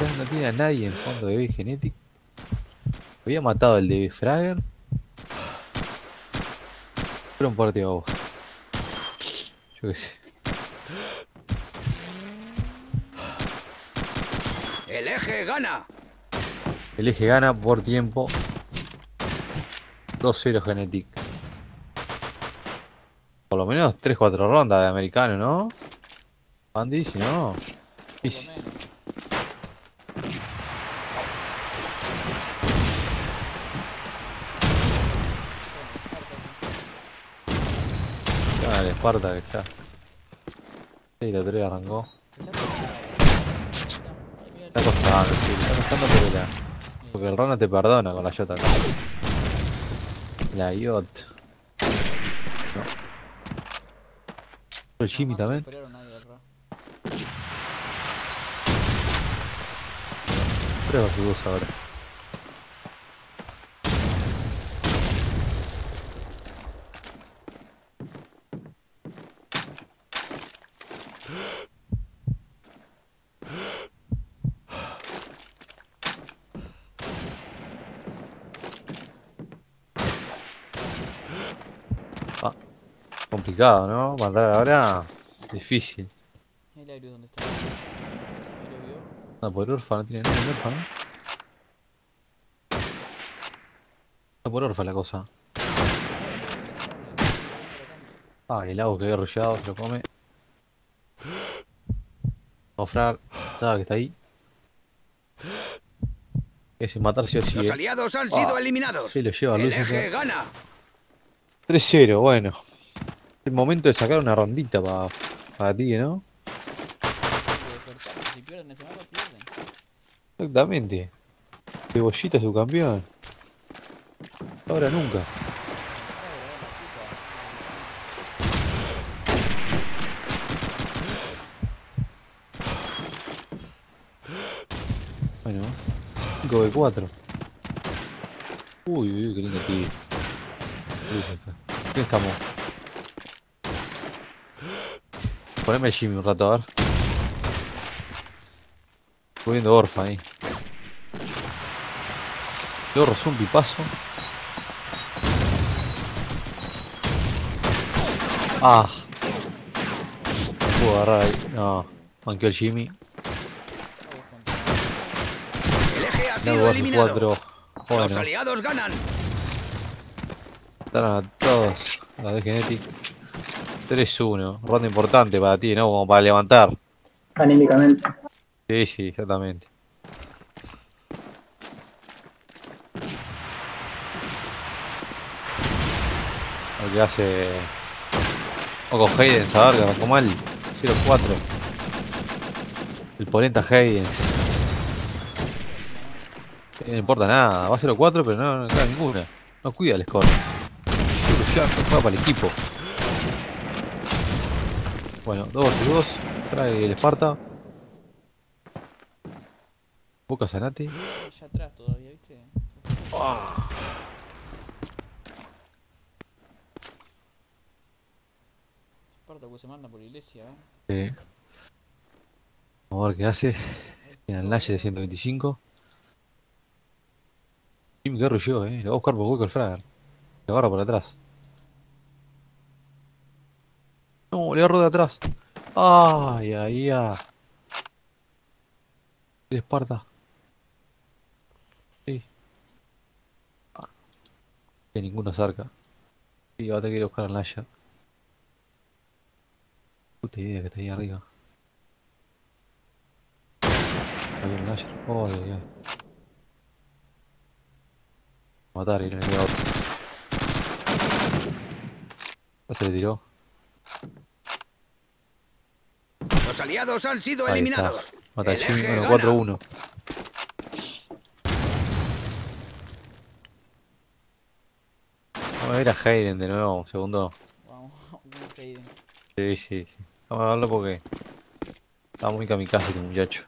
[SPEAKER 3] Ya No tiene a nadie en fondo de B Genetic. Había matado el de Fragger. Pero un partido de agua. Yo qué sé.
[SPEAKER 2] El eje gana.
[SPEAKER 3] El eje gana por tiempo. 2-0 Genetic. Por lo menos 3-4 rondas de americano, ¿no? Andy, si no.
[SPEAKER 4] Por lo menos.
[SPEAKER 3] Esparta que ya. Sí, la 3 arrancó. Está costando, sí, está costando porque la. Porque el Rona te perdona con la Jota acá. La Yot. No. El Jimmy también. 3 versus 2 ahora. Ah, complicado, ¿no? Mandar ahora difícil.
[SPEAKER 4] Hilario, ¿dónde está? Hilario vio.
[SPEAKER 3] Anda por orfa, no tiene nada en orfa, ¿no? Anda por orfa la cosa. Ah, el agua que había arrollado, se lo come. Ofrar, estaba que está ahí. Ese matar sí o sí.
[SPEAKER 2] Los
[SPEAKER 3] eh.
[SPEAKER 2] aliados han sido
[SPEAKER 3] Ah,
[SPEAKER 2] eliminados.
[SPEAKER 3] Se lo lleva
[SPEAKER 2] El gana.
[SPEAKER 3] 3-0, bueno. El momento de sacar una rondita para para ti, ¿no?
[SPEAKER 4] Si pierden ese mapa, pierden.
[SPEAKER 3] Exactamente. Cebollita es su campeón. Ahora nunca. Bueno, 5 de 4. Uy, uy, qué lindo tío. ¿Quién estamos? Poneme el Jimmy un rato, a ver. Estoy viendo Orfa ahí. Luego rozó un pipazo. Ah. Puedo agarrar ahí. No. Manqueó el Jimmy.
[SPEAKER 2] El eje ha
[SPEAKER 3] No,
[SPEAKER 2] sido eliminado.
[SPEAKER 3] 4.
[SPEAKER 2] Los
[SPEAKER 3] Bueno,
[SPEAKER 2] aliados ganan.
[SPEAKER 3] mataron a todos. La de Genetic. 3-1. Ronda importante para ti, ¿no? Como para levantar.
[SPEAKER 1] Anímicamente.
[SPEAKER 3] Sí, sí, exactamente. Lo que hace. Ojo Hayden, saber que arrancó mal. 0-4. El polenta Hayden. No importa nada, va a 0-4, pero no, no queda ninguna. No cuida el score. Pero ya no juega para el equipo. Bueno, 2 versus 2. Trae el Esparta. Boca Zanati.
[SPEAKER 4] Allá atrás todavía, ¿viste? Espartaco se manda por iglesia, ¿eh?
[SPEAKER 3] Eh, Vamos a ver qué hace. Tiene el Nash de 125. qué rushó, eh. Lo va a buscar por hueco el Fragger. Lo agarra por atrás. No, le agarro de atrás. Ay, ay, ay. El Esparta. Sí. Ah. Que ninguno acerca. Y va a tener que ir a buscar al Naya. Puta idea que está ahí arriba. Ahí el Naya. Ay, ay, ay. Matar y no le queda otro. Ya se le tiró.
[SPEAKER 2] Los aliados han sido
[SPEAKER 3] Ahí
[SPEAKER 2] eliminados.
[SPEAKER 3] Mata
[SPEAKER 2] El
[SPEAKER 3] bueno,
[SPEAKER 2] gana.
[SPEAKER 3] 4-1. Vamos a ver a Hayden de nuevo, un segundo.
[SPEAKER 4] Vamos, un Hayden.
[SPEAKER 3] Sí, sí, sí. Vamos a verlo porque está muy kamikaze este muchacho.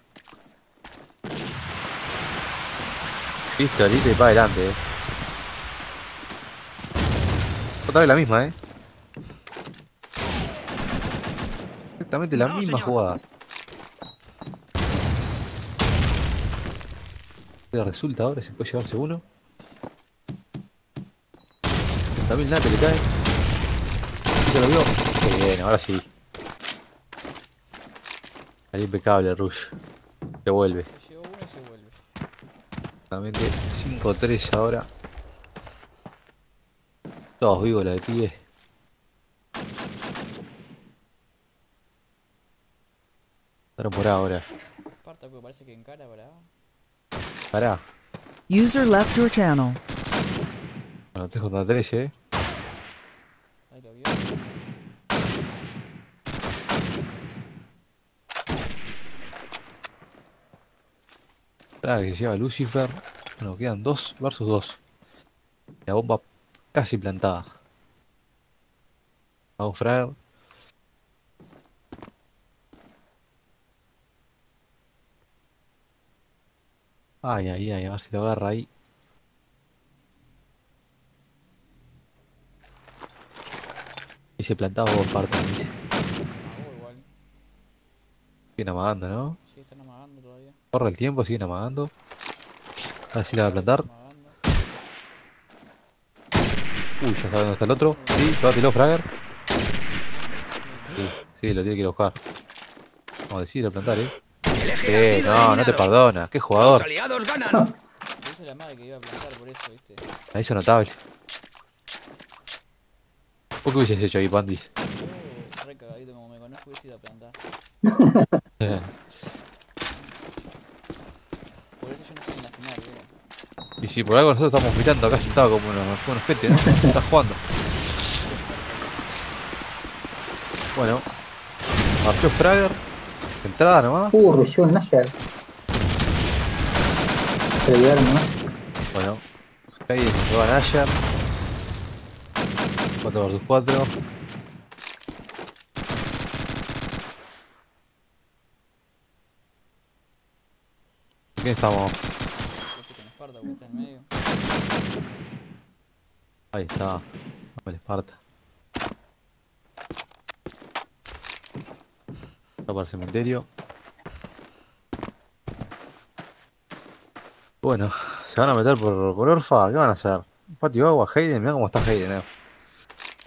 [SPEAKER 3] Listo, listo y para adelante, eh. Otra vez la misma, eh. Exactamente la
[SPEAKER 2] No,
[SPEAKER 3] misma
[SPEAKER 2] señor.
[SPEAKER 3] jugada. ¿Qué le resulta ahora? ¿Se puede llevarse uno? 30.000 nate le cae. ¿Se lo vio? Qué bien, ahora sí. Ahí impecable Rush. Se vuelve.
[SPEAKER 4] Uno y se vuelve.
[SPEAKER 3] Exactamente 5-3 ahora. Todos vivos la de Tige. Estaron por ahora.
[SPEAKER 4] Spartaco parece que encara para.
[SPEAKER 3] Pará.
[SPEAKER 5] User left your channel.
[SPEAKER 3] Bueno, 3 contra 3, eh.
[SPEAKER 4] Ahí lo vio.
[SPEAKER 3] Pará, que se lleva Lucifer. Bueno, quedan 2 versus 2. La bomba casi plantada. Vamos, Ay, ay, ay, a ver si lo agarra ahí. Y se plantaba vos parte, dice. Siguen amagando, ¿no?
[SPEAKER 4] Sí, están amagando todavía.
[SPEAKER 3] Corre el tiempo, siguen amagando. A ver si la va a plantar. Uy, ya sabe dónde está el otro. Sí, llévatelo, Fragger. Sí, sí, lo tiene que ir a buscar. Vamos a decir a plantar, eh. Eh,
[SPEAKER 2] sido
[SPEAKER 3] no, no te perdona. Qué
[SPEAKER 2] Los
[SPEAKER 3] jugador.
[SPEAKER 2] aliados ganan.
[SPEAKER 4] La madre que iba a plantar por eso, viste.
[SPEAKER 3] La hizo notable. ¿Vos qué hubieses hecho ahí, Pandis?
[SPEAKER 4] Yo, re cagadito como me conozco, hubiese ido a plantar.
[SPEAKER 3] Eh,
[SPEAKER 4] Por eso yo no estoy en la final, veo.
[SPEAKER 3] Y si por algo nosotros estamos mirando acá sentados como unos, como unos gente, ¿no? Estás jugando. Bueno. Marchó Fragger. Entrada nomás.
[SPEAKER 1] Uh, rusheó el Nashar. Se nomás.
[SPEAKER 3] Bueno. Ahí se va Nayar. 4 vs 4. ¿Quién estamos? Ahí está. Vamos el Esparta. Para el cementerio. Bueno, se van a meter por, por Orfa. ¿Qué van a hacer? Patio agua, Hayden. Mira cómo está Hayden, eh.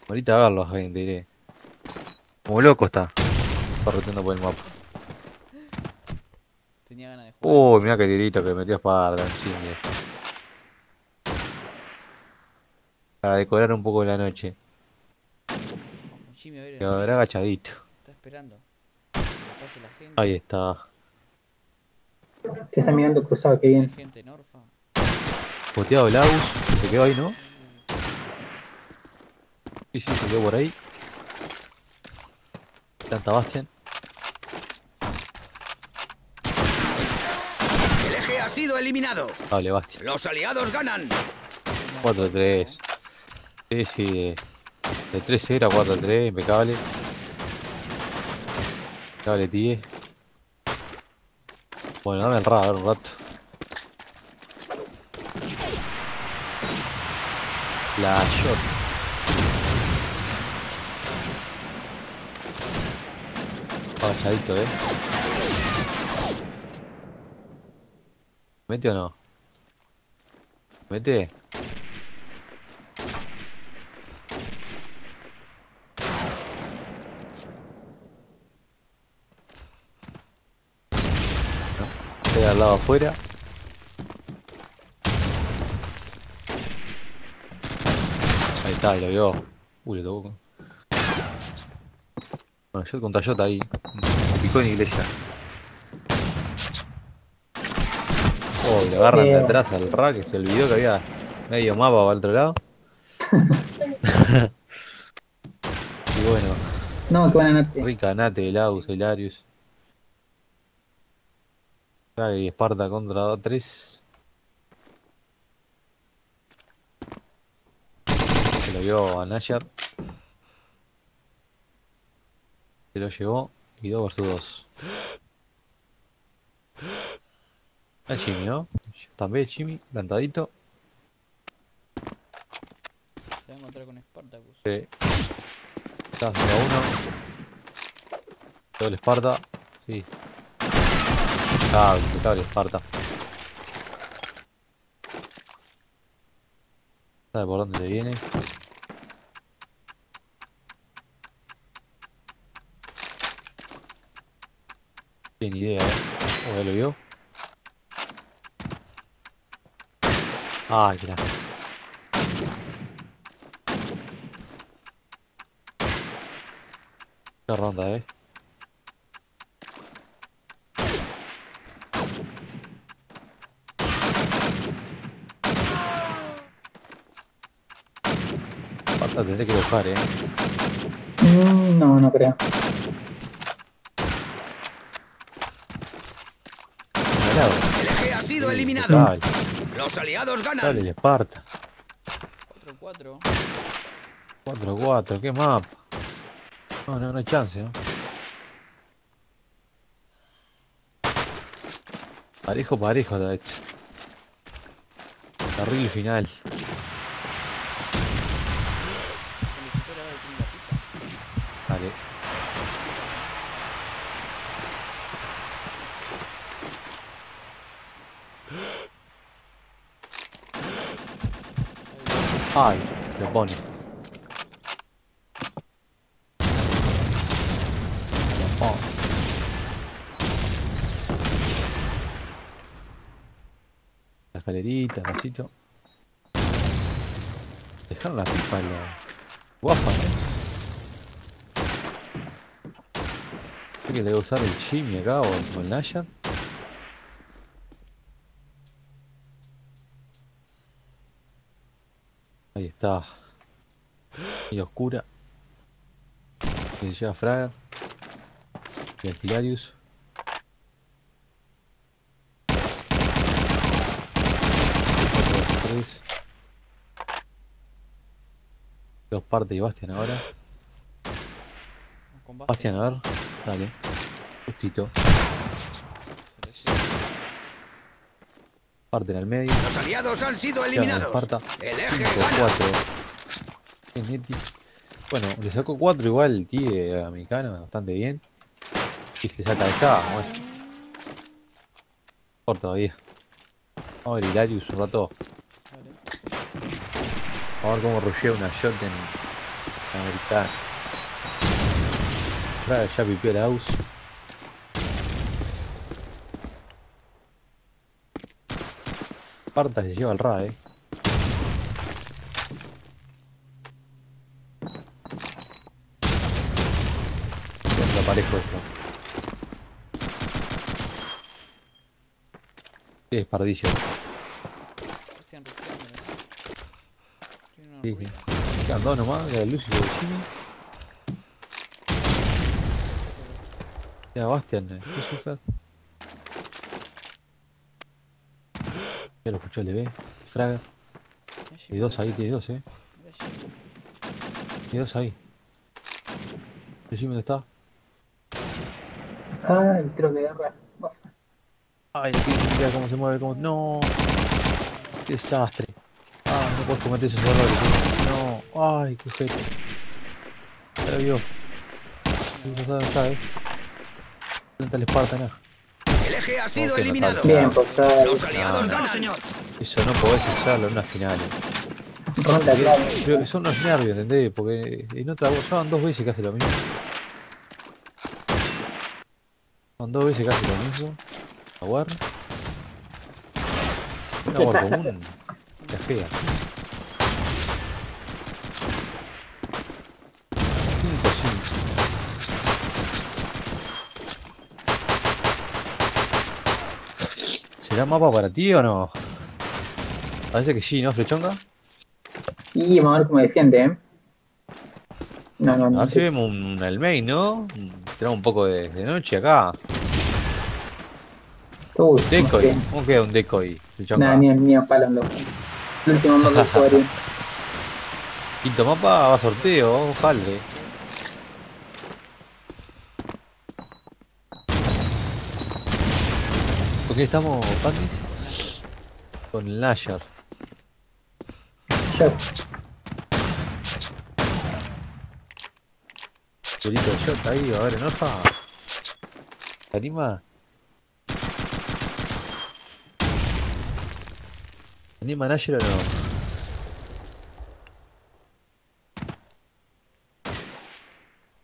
[SPEAKER 3] Ahorita a verlo Hayden, te diré. Como loco está. Correteando por el mapa.
[SPEAKER 4] Tenía ganas de jugar.
[SPEAKER 3] Uy, mira qué tirito que metió Esparta, un chingue. Para decorar un poco la noche.
[SPEAKER 4] Jimmy a ver,
[SPEAKER 3] Quedará agachadito.
[SPEAKER 4] está esperando. La gente.
[SPEAKER 3] Ahí está.
[SPEAKER 1] Se está mirando cruzado, que
[SPEAKER 4] Hay
[SPEAKER 1] bien.
[SPEAKER 4] gente en Orfa.
[SPEAKER 3] Boteado el Agus. Se quedó ahí, ¿no? Sí, sí, se quedó por ahí. Planta Bastian.
[SPEAKER 2] El eje ha sido eliminado.
[SPEAKER 3] Hable Bastian.
[SPEAKER 2] Los aliados ganan.
[SPEAKER 3] 4-3. Sí, sí, de, de 3-0 a 4-3, impecable. Impecable, tíe. Bueno, dame el radar un rato. La shot. Agachadito, eh. ¿Mete o no? Mete. Queda al lado afuera. Ahí está, lo vio. Uy, le tocó. Bueno, yo contra Jota ahí. Me picó en iglesia. Oh, y le agarran de atrás al rack se olvidó que había medio mapa para el otro lado. y bueno,
[SPEAKER 1] No, que van a Nate.
[SPEAKER 3] rica Nate, Laus, Hilarius. Y Esparta contra 3. Se lo vio a Nayar. Se lo llevó y 2 versus 2. El Jimmy, ¿no? También Jimmy, plantadito.
[SPEAKER 4] Se va a encontrar con Spartacus.
[SPEAKER 3] Sí. Está, 0 a 1. Todo el Esparta. Sí. Ah, impecable Esparta. ¿Sabe por dónde le viene? Tiene idea, eh. Ya lo vio. Ay, lástima. Qué ronda, eh. Falta tendré que bajar, eh.
[SPEAKER 1] Mm, no, no creo.
[SPEAKER 3] Ganado.
[SPEAKER 2] El eje ha sido
[SPEAKER 3] Sí,
[SPEAKER 2] eliminado.
[SPEAKER 3] Dale,
[SPEAKER 2] Los aliados
[SPEAKER 3] dale
[SPEAKER 2] ganan.
[SPEAKER 3] el Esparta.
[SPEAKER 4] 4-4.
[SPEAKER 3] 4-4, qué mapa. No, no, no hay chance, ¿no? Parejo, parejo está hecho. Carril final.
[SPEAKER 4] El defensor ahora tiene la pica.
[SPEAKER 3] Dale. Ay, se lo pone. Oh. La escalerita, el vasito. Dejaron la pipa en la guafa, ¿no? Creo que le voy a usar el Jimmy acá o el, Nayar. Ahí está. Y oscura. Que lleva Frager. Y el Hilarius. Tres. Dos partes y Bastian ahora.
[SPEAKER 4] Con
[SPEAKER 3] Bastian, a ver. Dale. Justito. Parten al medio.
[SPEAKER 2] Los aliados han sido eliminados.
[SPEAKER 3] Esparta.
[SPEAKER 2] El eje
[SPEAKER 3] 5,
[SPEAKER 2] gana.
[SPEAKER 3] 4. Neti. Bueno, le sacó 4 igual el Tigre americano, bastante bien. Y se saca de esta, bueno. Por todavía. Vamos a ver Hilarius un rato. A ver cómo rushea una shot en americano. Fraga ya pipió la house. Parta se lleva el RA, eh. Parejo esto. Qué desperdicio esto.
[SPEAKER 4] Cristian Rufián, Tiene una
[SPEAKER 3] Sí, sí. Quedan dos nomás, la de y la de Jimmy. Queda Bastian, eh, Lucifer. Ya lo escuchó el DB.
[SPEAKER 4] Mirá
[SPEAKER 3] Y dos ahí, tiene dos, eh. Tiene dos ahí. ¿El Jimmy dónde está?
[SPEAKER 1] Ay, creo que agarra. Guafa.
[SPEAKER 3] Ay, mira cómo se mueve, cómo... No. Qué desastre. Ah, puedes cometer esos errores. eh. No. Ay, qué ojete. Ya lo vio. No sabe dónde está, eh. ¿Dónde está el ah?
[SPEAKER 2] El eje ha sido eliminado.
[SPEAKER 1] Bien, pues está
[SPEAKER 2] Los aliados
[SPEAKER 3] No,
[SPEAKER 2] señor.
[SPEAKER 3] Eso no podés hacerlo en una final.
[SPEAKER 1] ronda clave.
[SPEAKER 3] Pero que son los nervios, ¿entendés? Porque en otra ya van dos veces hace lo mismo. Van dos veces hace lo mismo. Aguar. Un aguar común. La fea. 5-5. ¿Será mapa para ti o no? Parece que sí, ¿no, Flechonga?
[SPEAKER 1] Y vamos a ver cómo defiende, ¿eh? No, no,
[SPEAKER 3] A
[SPEAKER 1] no.
[SPEAKER 3] ver si vemos un el main, ¿no? Tenemos un poco de, de noche acá.
[SPEAKER 1] Uy,
[SPEAKER 3] Decoy. ¿Cómo queda un decoy?
[SPEAKER 1] Nada, ni, ni a palo, loco. El último mapa que.
[SPEAKER 3] Quinto mapa va a sorteo, ojalá. ¿Con qué estamos, Pandis? Con.
[SPEAKER 1] Yo,
[SPEAKER 3] Durito de shot ahí, a ver, en Orfa. ¿Te anima? ¿Te anima Nashar o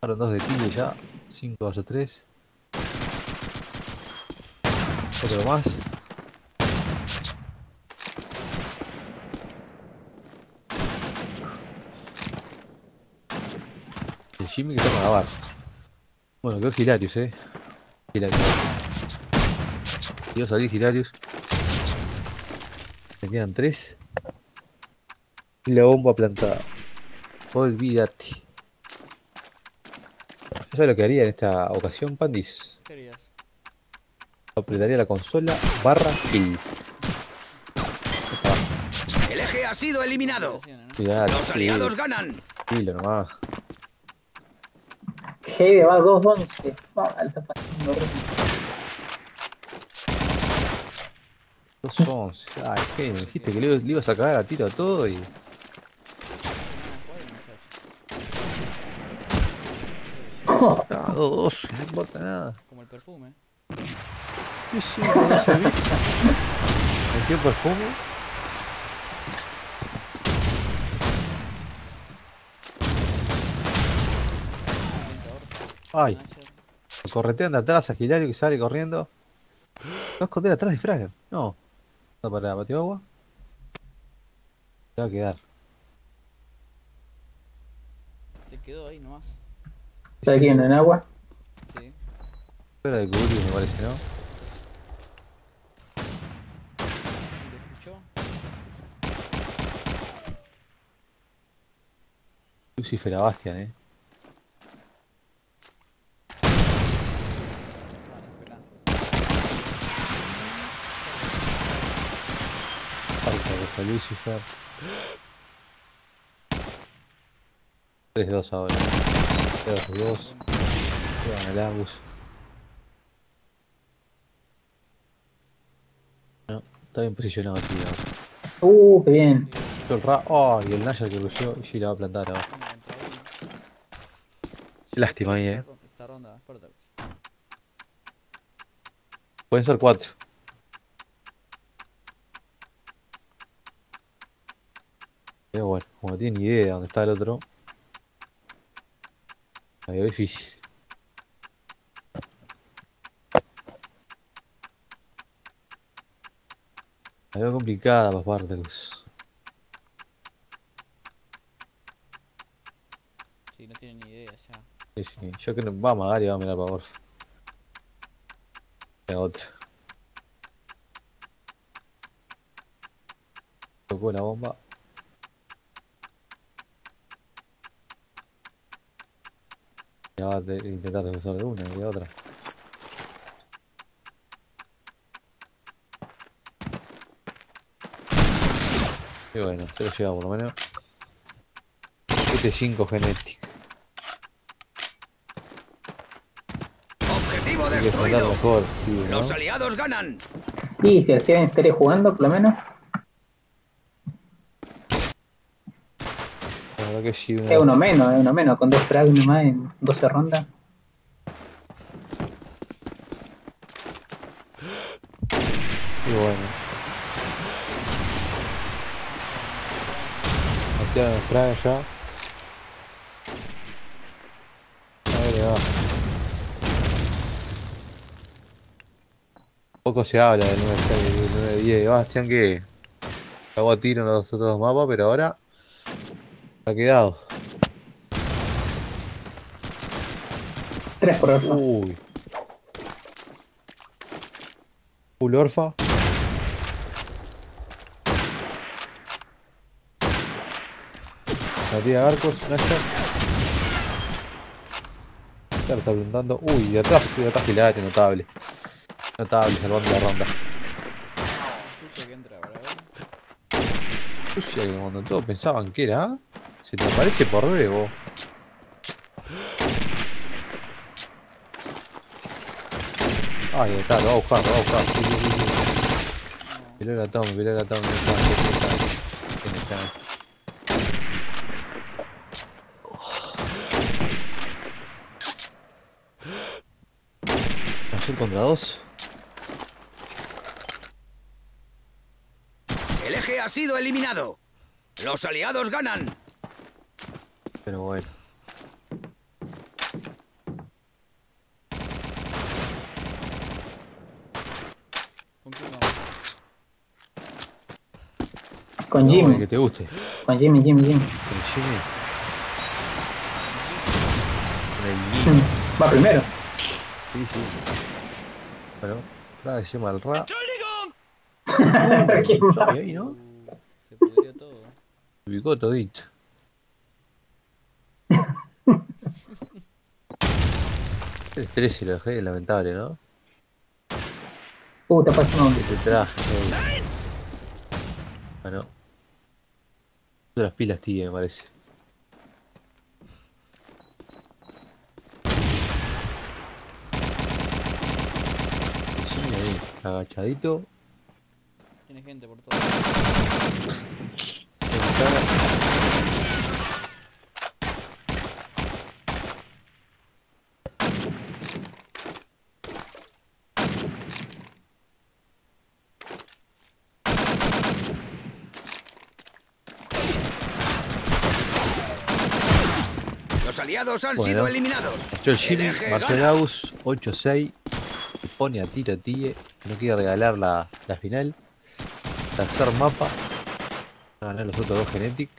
[SPEAKER 3] no? Dos de tiro ya. 5 versus 3. Otro más. El Jimmy que toma la barra. Bueno, quedó Hilarius, eh. Hilarius. Quiero salir Hilarius. Me quedan 3. Y la bomba plantada. Olvídate. ¿Ya sabes lo que haría en esta ocasión, Pandis? Apretaría la consola barra kill.
[SPEAKER 2] El eje ha sido eliminado.
[SPEAKER 4] ¿no?
[SPEAKER 3] Cuidado,
[SPEAKER 2] Los
[SPEAKER 3] sí,
[SPEAKER 2] aliados ganan.
[SPEAKER 3] kilo nomás.
[SPEAKER 1] Heide va 2-11. Ah, está pasando.
[SPEAKER 3] Dos 11. Ay, genio, dijiste que le, le ibas a cagar a tiro a todo y.
[SPEAKER 4] Ah,
[SPEAKER 3] dos 12, no importa nada.
[SPEAKER 4] Como el perfume.
[SPEAKER 3] Sí, sí, no 12 bits. Metió perfume. Ay, corretean de atrás a Hilario que sale corriendo. No esconder atrás de Fragger. No. No para patio agua. Se va a quedar.
[SPEAKER 4] Se quedó ahí nomás.
[SPEAKER 1] Está lleno en agua.
[SPEAKER 4] Sí.
[SPEAKER 3] Fuera de cubrir me parece, ¿no?
[SPEAKER 4] ¿Te escuchó?
[SPEAKER 3] Lucifer a Bastian, eh. Falta esa Lucifer. 3-2 ahora. 3-2. Llevan el Agus. No, está bien posicionado aquí ahora.
[SPEAKER 1] Uh, qué bien.
[SPEAKER 3] Yo el Ra. Oh, y el Naya que lució. Y sí la va a plantar ahora. Lástima ahí, eh.
[SPEAKER 4] Esta ronda, Spartacus.
[SPEAKER 3] Pueden ser 4. Pero bueno, como no tiene ni idea de dónde está el otro. La veo difícil. La veo complicada para Spartacus.
[SPEAKER 4] Sí, no tiene ni idea ya.
[SPEAKER 3] Sí, sí. Yo creo que va a amagar y va a mirar para Orf. La otra. Tocó la bomba. Ya va a te- intentar defensor de una y de otra. Y bueno, se lo lleva por lo menos. 7-5 Genetic.
[SPEAKER 2] Objetivo
[SPEAKER 3] Hay que defender
[SPEAKER 2] destruido.
[SPEAKER 3] mejor, tío, ¿no?
[SPEAKER 2] Los aliados ganan.
[SPEAKER 1] Y si el Steven estaría jugando, por lo menos.
[SPEAKER 3] La verdad que sí, una
[SPEAKER 1] Es uno menos, es uno menos. Con dos frags nomás en 12 rondas.
[SPEAKER 3] Y bueno. Matearon el frag ya. A ver, va. Poco se habla del 9-6, del 9-10. Bastian que cagó a tiro en los otros mapas, pero ahora ha quedado.
[SPEAKER 1] Tres por orfa.
[SPEAKER 3] Uy. Full orfa. La tía Arcos. Ya lo está plantando. Uy, de atrás, de atrás Hilario, notable. Notable, salvando la ronda.
[SPEAKER 4] Sucia que entra
[SPEAKER 3] que cuando todos pensaban que era se te aparece por. Ay, ahí está, lo va a buscar, lo va a buscar. Sí, sí, sí, la toma, peló la toma. ¿Quién está? Contra dos.
[SPEAKER 2] El eje ha sido eliminado. Los aliados ganan.
[SPEAKER 3] Pero bueno.
[SPEAKER 4] ¿Con
[SPEAKER 3] No,
[SPEAKER 1] Jimmy.
[SPEAKER 3] que te guste.
[SPEAKER 1] Con Jimmy, Jimmy, Jimmy.
[SPEAKER 3] Con Jimmy. Con el Jimmy.
[SPEAKER 1] Va primero.
[SPEAKER 3] Sí, sí. Bueno, trae llama al Ra.
[SPEAKER 1] ¿Quién
[SPEAKER 3] Uh, ¿no? Ubicó todito. El 13 lo dejé lamentable, ¿no?
[SPEAKER 1] Pasó un
[SPEAKER 3] Que te traje. eh. Bueno. Las pilas tibia, me parece. Ahí, agachadito.
[SPEAKER 4] Tiene gente por todo.
[SPEAKER 2] Los aliados han
[SPEAKER 3] Bueno.
[SPEAKER 2] sido eliminados.
[SPEAKER 3] Marchó el Agus, 8-6. Se pone a tiro a Tie, que no quiere regalar la, la final. Tercer mapa. A ganar los otros dos Genetic.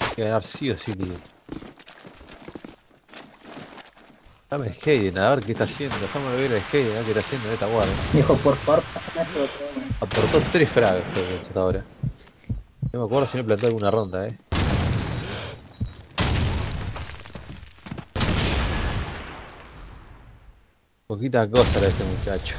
[SPEAKER 3] Hay que ganar sí o sí, tío. Dame el Hayden, a ver qué está haciendo. Déjame ver el Hayden, a ver qué está haciendo en esta guardia.
[SPEAKER 1] Dijo, por favor,
[SPEAKER 3] Aportó tres frags hasta ahora. No me acuerdo si no plantó alguna ronda, eh. Poquita cosa la de este muchacho.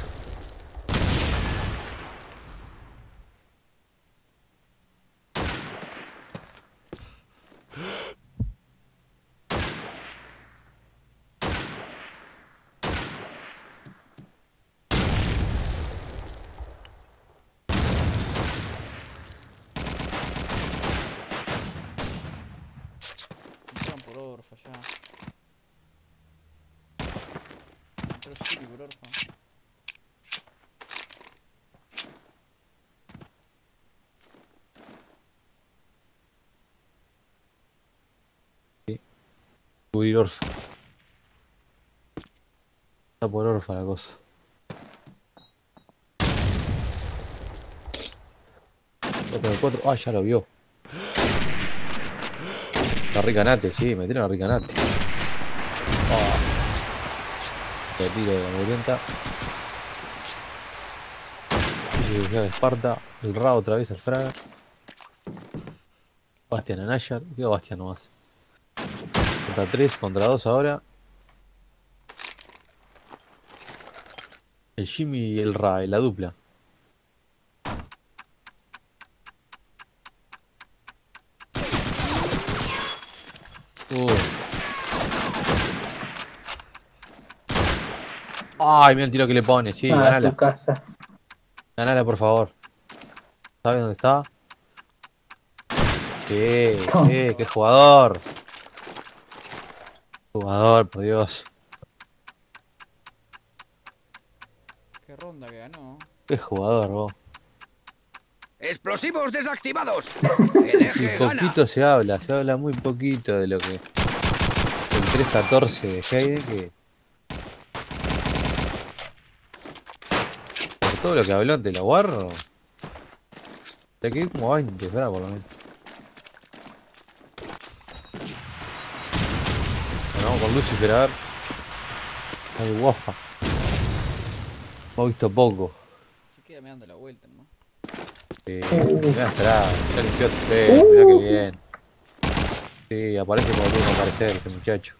[SPEAKER 4] Entraron por orfa ya. Entró Shiri por orfa.
[SPEAKER 3] Cubrir Orfa. Está por Orfa la cosa. Otro de cuatro. Ah, ya lo vio. La Ricanate, sí, metieron a Ricanate. Ah. Te tiro de la murienta. el Esparta. El Ra otra vez, el Fraga. Bastian a Nayar. Quedó Bastian nomás. Contra 3, contra 2 ahora. El Jimmy y el Ra, la dupla. Uh. Ay, mira el tiro que le pone, sí,
[SPEAKER 1] a
[SPEAKER 3] ganala.
[SPEAKER 1] casa.
[SPEAKER 3] Ganala, por favor. ¿Sabes dónde está? ¿Qué? ¿Qué? ¿Qué jugador? Jugador, por Dios.
[SPEAKER 4] Qué ronda que ganó.
[SPEAKER 3] Qué jugador, vos.
[SPEAKER 2] Explosivos desactivados. El gana.
[SPEAKER 3] poquito se habla, se habla muy poquito de lo que. El 314 de Hayden que. Por todo lo que habló ante la Warro. Hay que ir como 20, ¿verdad? Por lo menos. Bueno, vamos con Lucifer a ver. Ay, guafa. Hemos visto poco.
[SPEAKER 4] Se queda me dando la vuelta, ¿no?
[SPEAKER 3] Eh, mirá, esperá, ya limpió pelo, mirá que bien. Sí, aparece como tiene que aparecer este muchacho.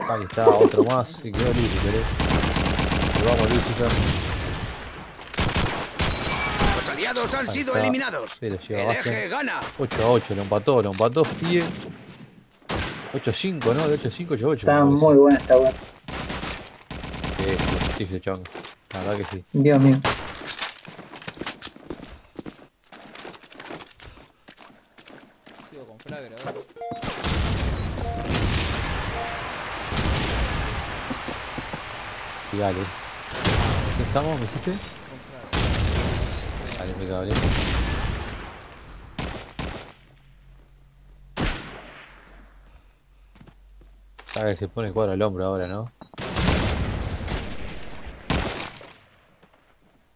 [SPEAKER 3] Ahí está, otro más, y quedó Lucifer, eh. Vamos Lucifer,
[SPEAKER 2] Los aliados han
[SPEAKER 3] Ahí
[SPEAKER 2] sido
[SPEAKER 3] está.
[SPEAKER 2] eliminados.
[SPEAKER 3] Sí, lo lleva
[SPEAKER 2] El eje gana.
[SPEAKER 3] 8 a 8, lo empató, lo empató Stie. 8 a 5, ¿no? De 8 a 5, 8 a 8.
[SPEAKER 1] Está muy buena esta weá.
[SPEAKER 3] Sí, sí, chonga. La verdad que sí.
[SPEAKER 1] Dios mío.
[SPEAKER 4] Sigo con Fragger, a ver.
[SPEAKER 3] Y dale. ¿Qué estamos? ¿Me dijiste?
[SPEAKER 4] Con Fragger.
[SPEAKER 3] Dale, impecable. Que se pone el cuadro al hombro ahora, ¿no?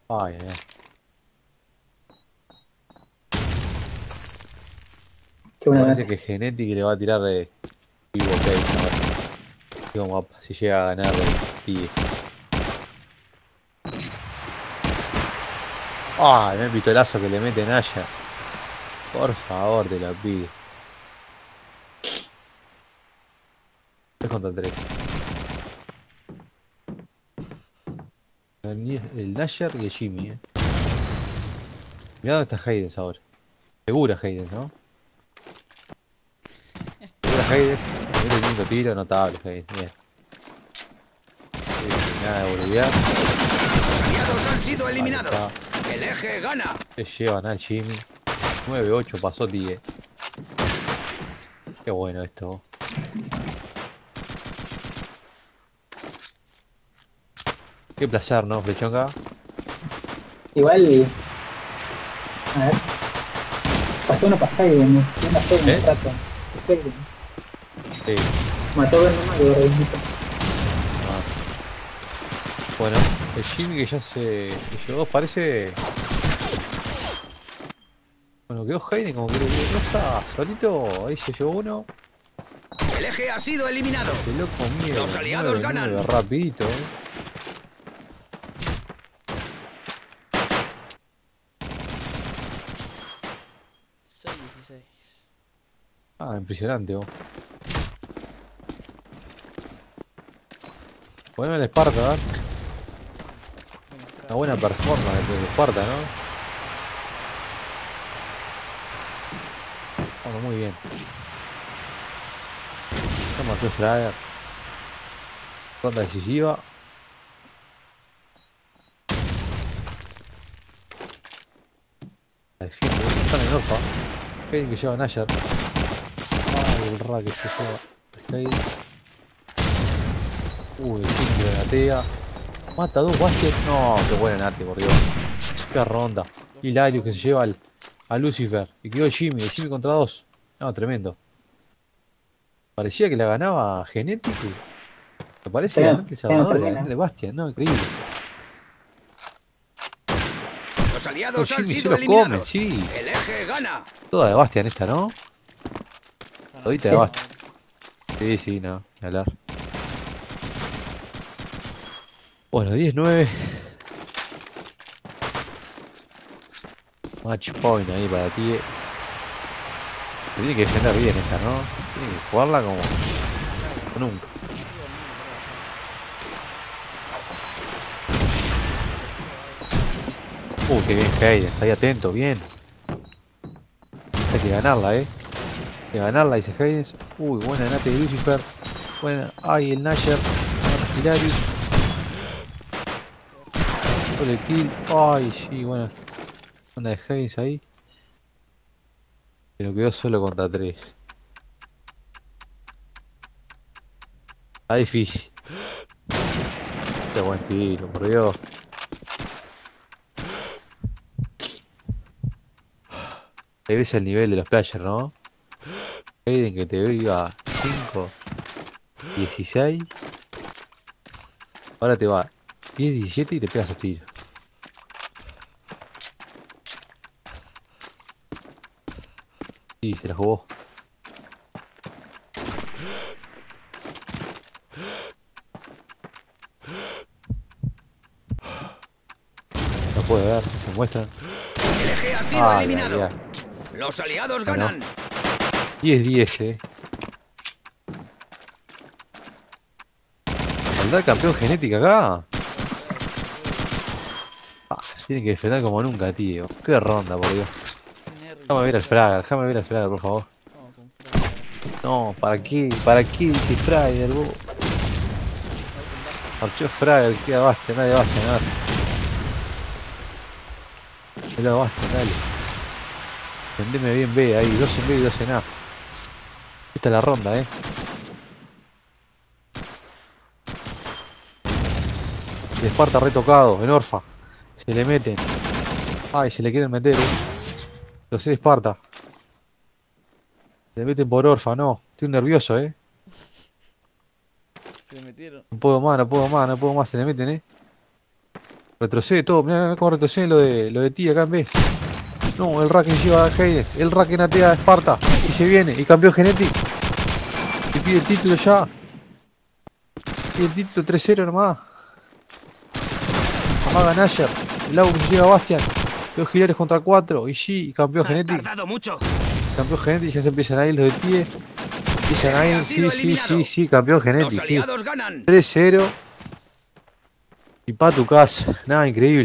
[SPEAKER 3] Ay, ay, ay.
[SPEAKER 1] Qué buena
[SPEAKER 3] Parece que Genetic le va a tirar de vivo Case. Digo, si llega a ganar el. Ah, el pistolazo que le mete Naya. Por favor, te lo pido. 3 contra 3. El, Nasher y el Jimmy, eh. Mirá dónde está Haydes ahora. Segura Haydes, ¿no? Segura Haydes. Mira el quinto tiro, notable Haydes. Bien. Sí, Nada de boludear.
[SPEAKER 2] Los han sido eliminados. El eje gana.
[SPEAKER 3] Se llevan al Jimmy. 9-8 pasó Tie. Qué bueno esto. Qué placer, ¿no, Flechonga?
[SPEAKER 1] Igual. A ver. Pasó una pasada y me una fe en
[SPEAKER 3] ¿Eh?
[SPEAKER 1] un rato. Fue-
[SPEAKER 3] Sí.
[SPEAKER 1] Mató a lo reventó.
[SPEAKER 3] Ah. Bueno, el Jimmy que ya se, se llevó, parece... Bueno, quedó Hayden como que dio cosa solito, ahí se llevó uno.
[SPEAKER 2] El eje ha sido eliminado.
[SPEAKER 3] Qué loco miedo.
[SPEAKER 2] Los aliados ganan.
[SPEAKER 3] rapidito, eh.
[SPEAKER 4] Seis, 16.
[SPEAKER 3] Ah, impresionante, vos. Poneme el Esparta.
[SPEAKER 4] Bueno.
[SPEAKER 3] Una buena performance del Esparta, ¿no? Vamos muy bien. Toma Josh Fryer. Ronda decisiva. La defiende, están en Orfa. Hayden que lleva a Nayar. Ay, el ra que se lleva. Hayden. Uy, el Jimmy que gatea. Mata a dos Bastion. No, qué buena Nate, por Dios. Qué ronda. Hilario que se lleva al, a Lucifer. Y quedó el Jimmy. El Jimmy contra dos. No, tremendo. Parecía que la ganaba Genetic. Me parece que ganó el
[SPEAKER 1] sí,
[SPEAKER 3] Salvador. La de Bastian. No, increíble.
[SPEAKER 2] Los aliados han
[SPEAKER 3] Jimmy se
[SPEAKER 2] sido
[SPEAKER 3] lo come,
[SPEAKER 2] eliminados.
[SPEAKER 3] sí.
[SPEAKER 2] El eje gana.
[SPEAKER 3] Toda de Bastian esta, ¿no? Todita de Bastian. Sí, sí, no. hablar. Bueno, 10-9. Match point ahí para ti. Tiene que defender bien esta, ¿no? Tiene que jugarla como, nunca. Uh, qué bien Haydes, ahí atento, bien. Hay que ganarla, eh de ganarla, dice Hayes. Uy, buena Nate de Lucifer. Buena, ay, el Nasher. Hilary. Doble kill. Ay, sí, buena. Una de Hayes ahí. Pero quedó solo contra 3. Está difícil. Este buen tiro, por Dios. Ahí ves el nivel de los players, ¿no? Aiden que te veo iba 5, 16. Ahora te va 10, 17 y te pegas esos tiros. Sí, se la jugó. No puede ver, se muestran.
[SPEAKER 2] El eje ha sido
[SPEAKER 3] ay,
[SPEAKER 2] eliminado. Los aliados ganan.
[SPEAKER 3] 10-10, eh. ¿Saldrá el campeón genética acá? Ah, tiene que defender como nunca, tío. Qué ronda, por Dios. Déjame ver al. Frager, déjame ver al Frager, por favor.
[SPEAKER 4] Fraga.
[SPEAKER 3] No, ¿para qué? ¿Para qué dije Frager, vos? Marchó Frager, queda Bastian, dale Bastian, a ver. Mira Bastian, dale. Vendeme bien B ahí, 2 en B y 2 en A. Esta es la ronda, eh. El Esparta retocado, en Orfa. Se le meten. Ay, se le quieren meter, eh. Lo sé, Esparta. Se le meten por Orfa, no. Estoy nervioso, eh.
[SPEAKER 4] Se le metieron.
[SPEAKER 3] No puedo más, no puedo más, no puedo más, se le meten, eh. Retrocede todo, mirá cómo retrocede lo de lo de ti acá en B. No, el Raken lleva a Haynes, el Raken atea a Esparta y se viene, y campeón Genetic. Y pide el título ya. Pide el título 3-0 nomás. Amaga Nasher, el agua que se llega a Bastian. Dos gilares contra 4, y sí, campeón
[SPEAKER 2] mucho.
[SPEAKER 3] Campeón Genetic, ya se empiezan a ir los de TIE. Empiezan a
[SPEAKER 2] Ha
[SPEAKER 3] ir, sí, sí, sí, sí, campeón
[SPEAKER 2] Los
[SPEAKER 3] Genetic, sí.
[SPEAKER 2] aliados ganan.
[SPEAKER 3] 3-0. Y pa' tu casa. Nada, increíble.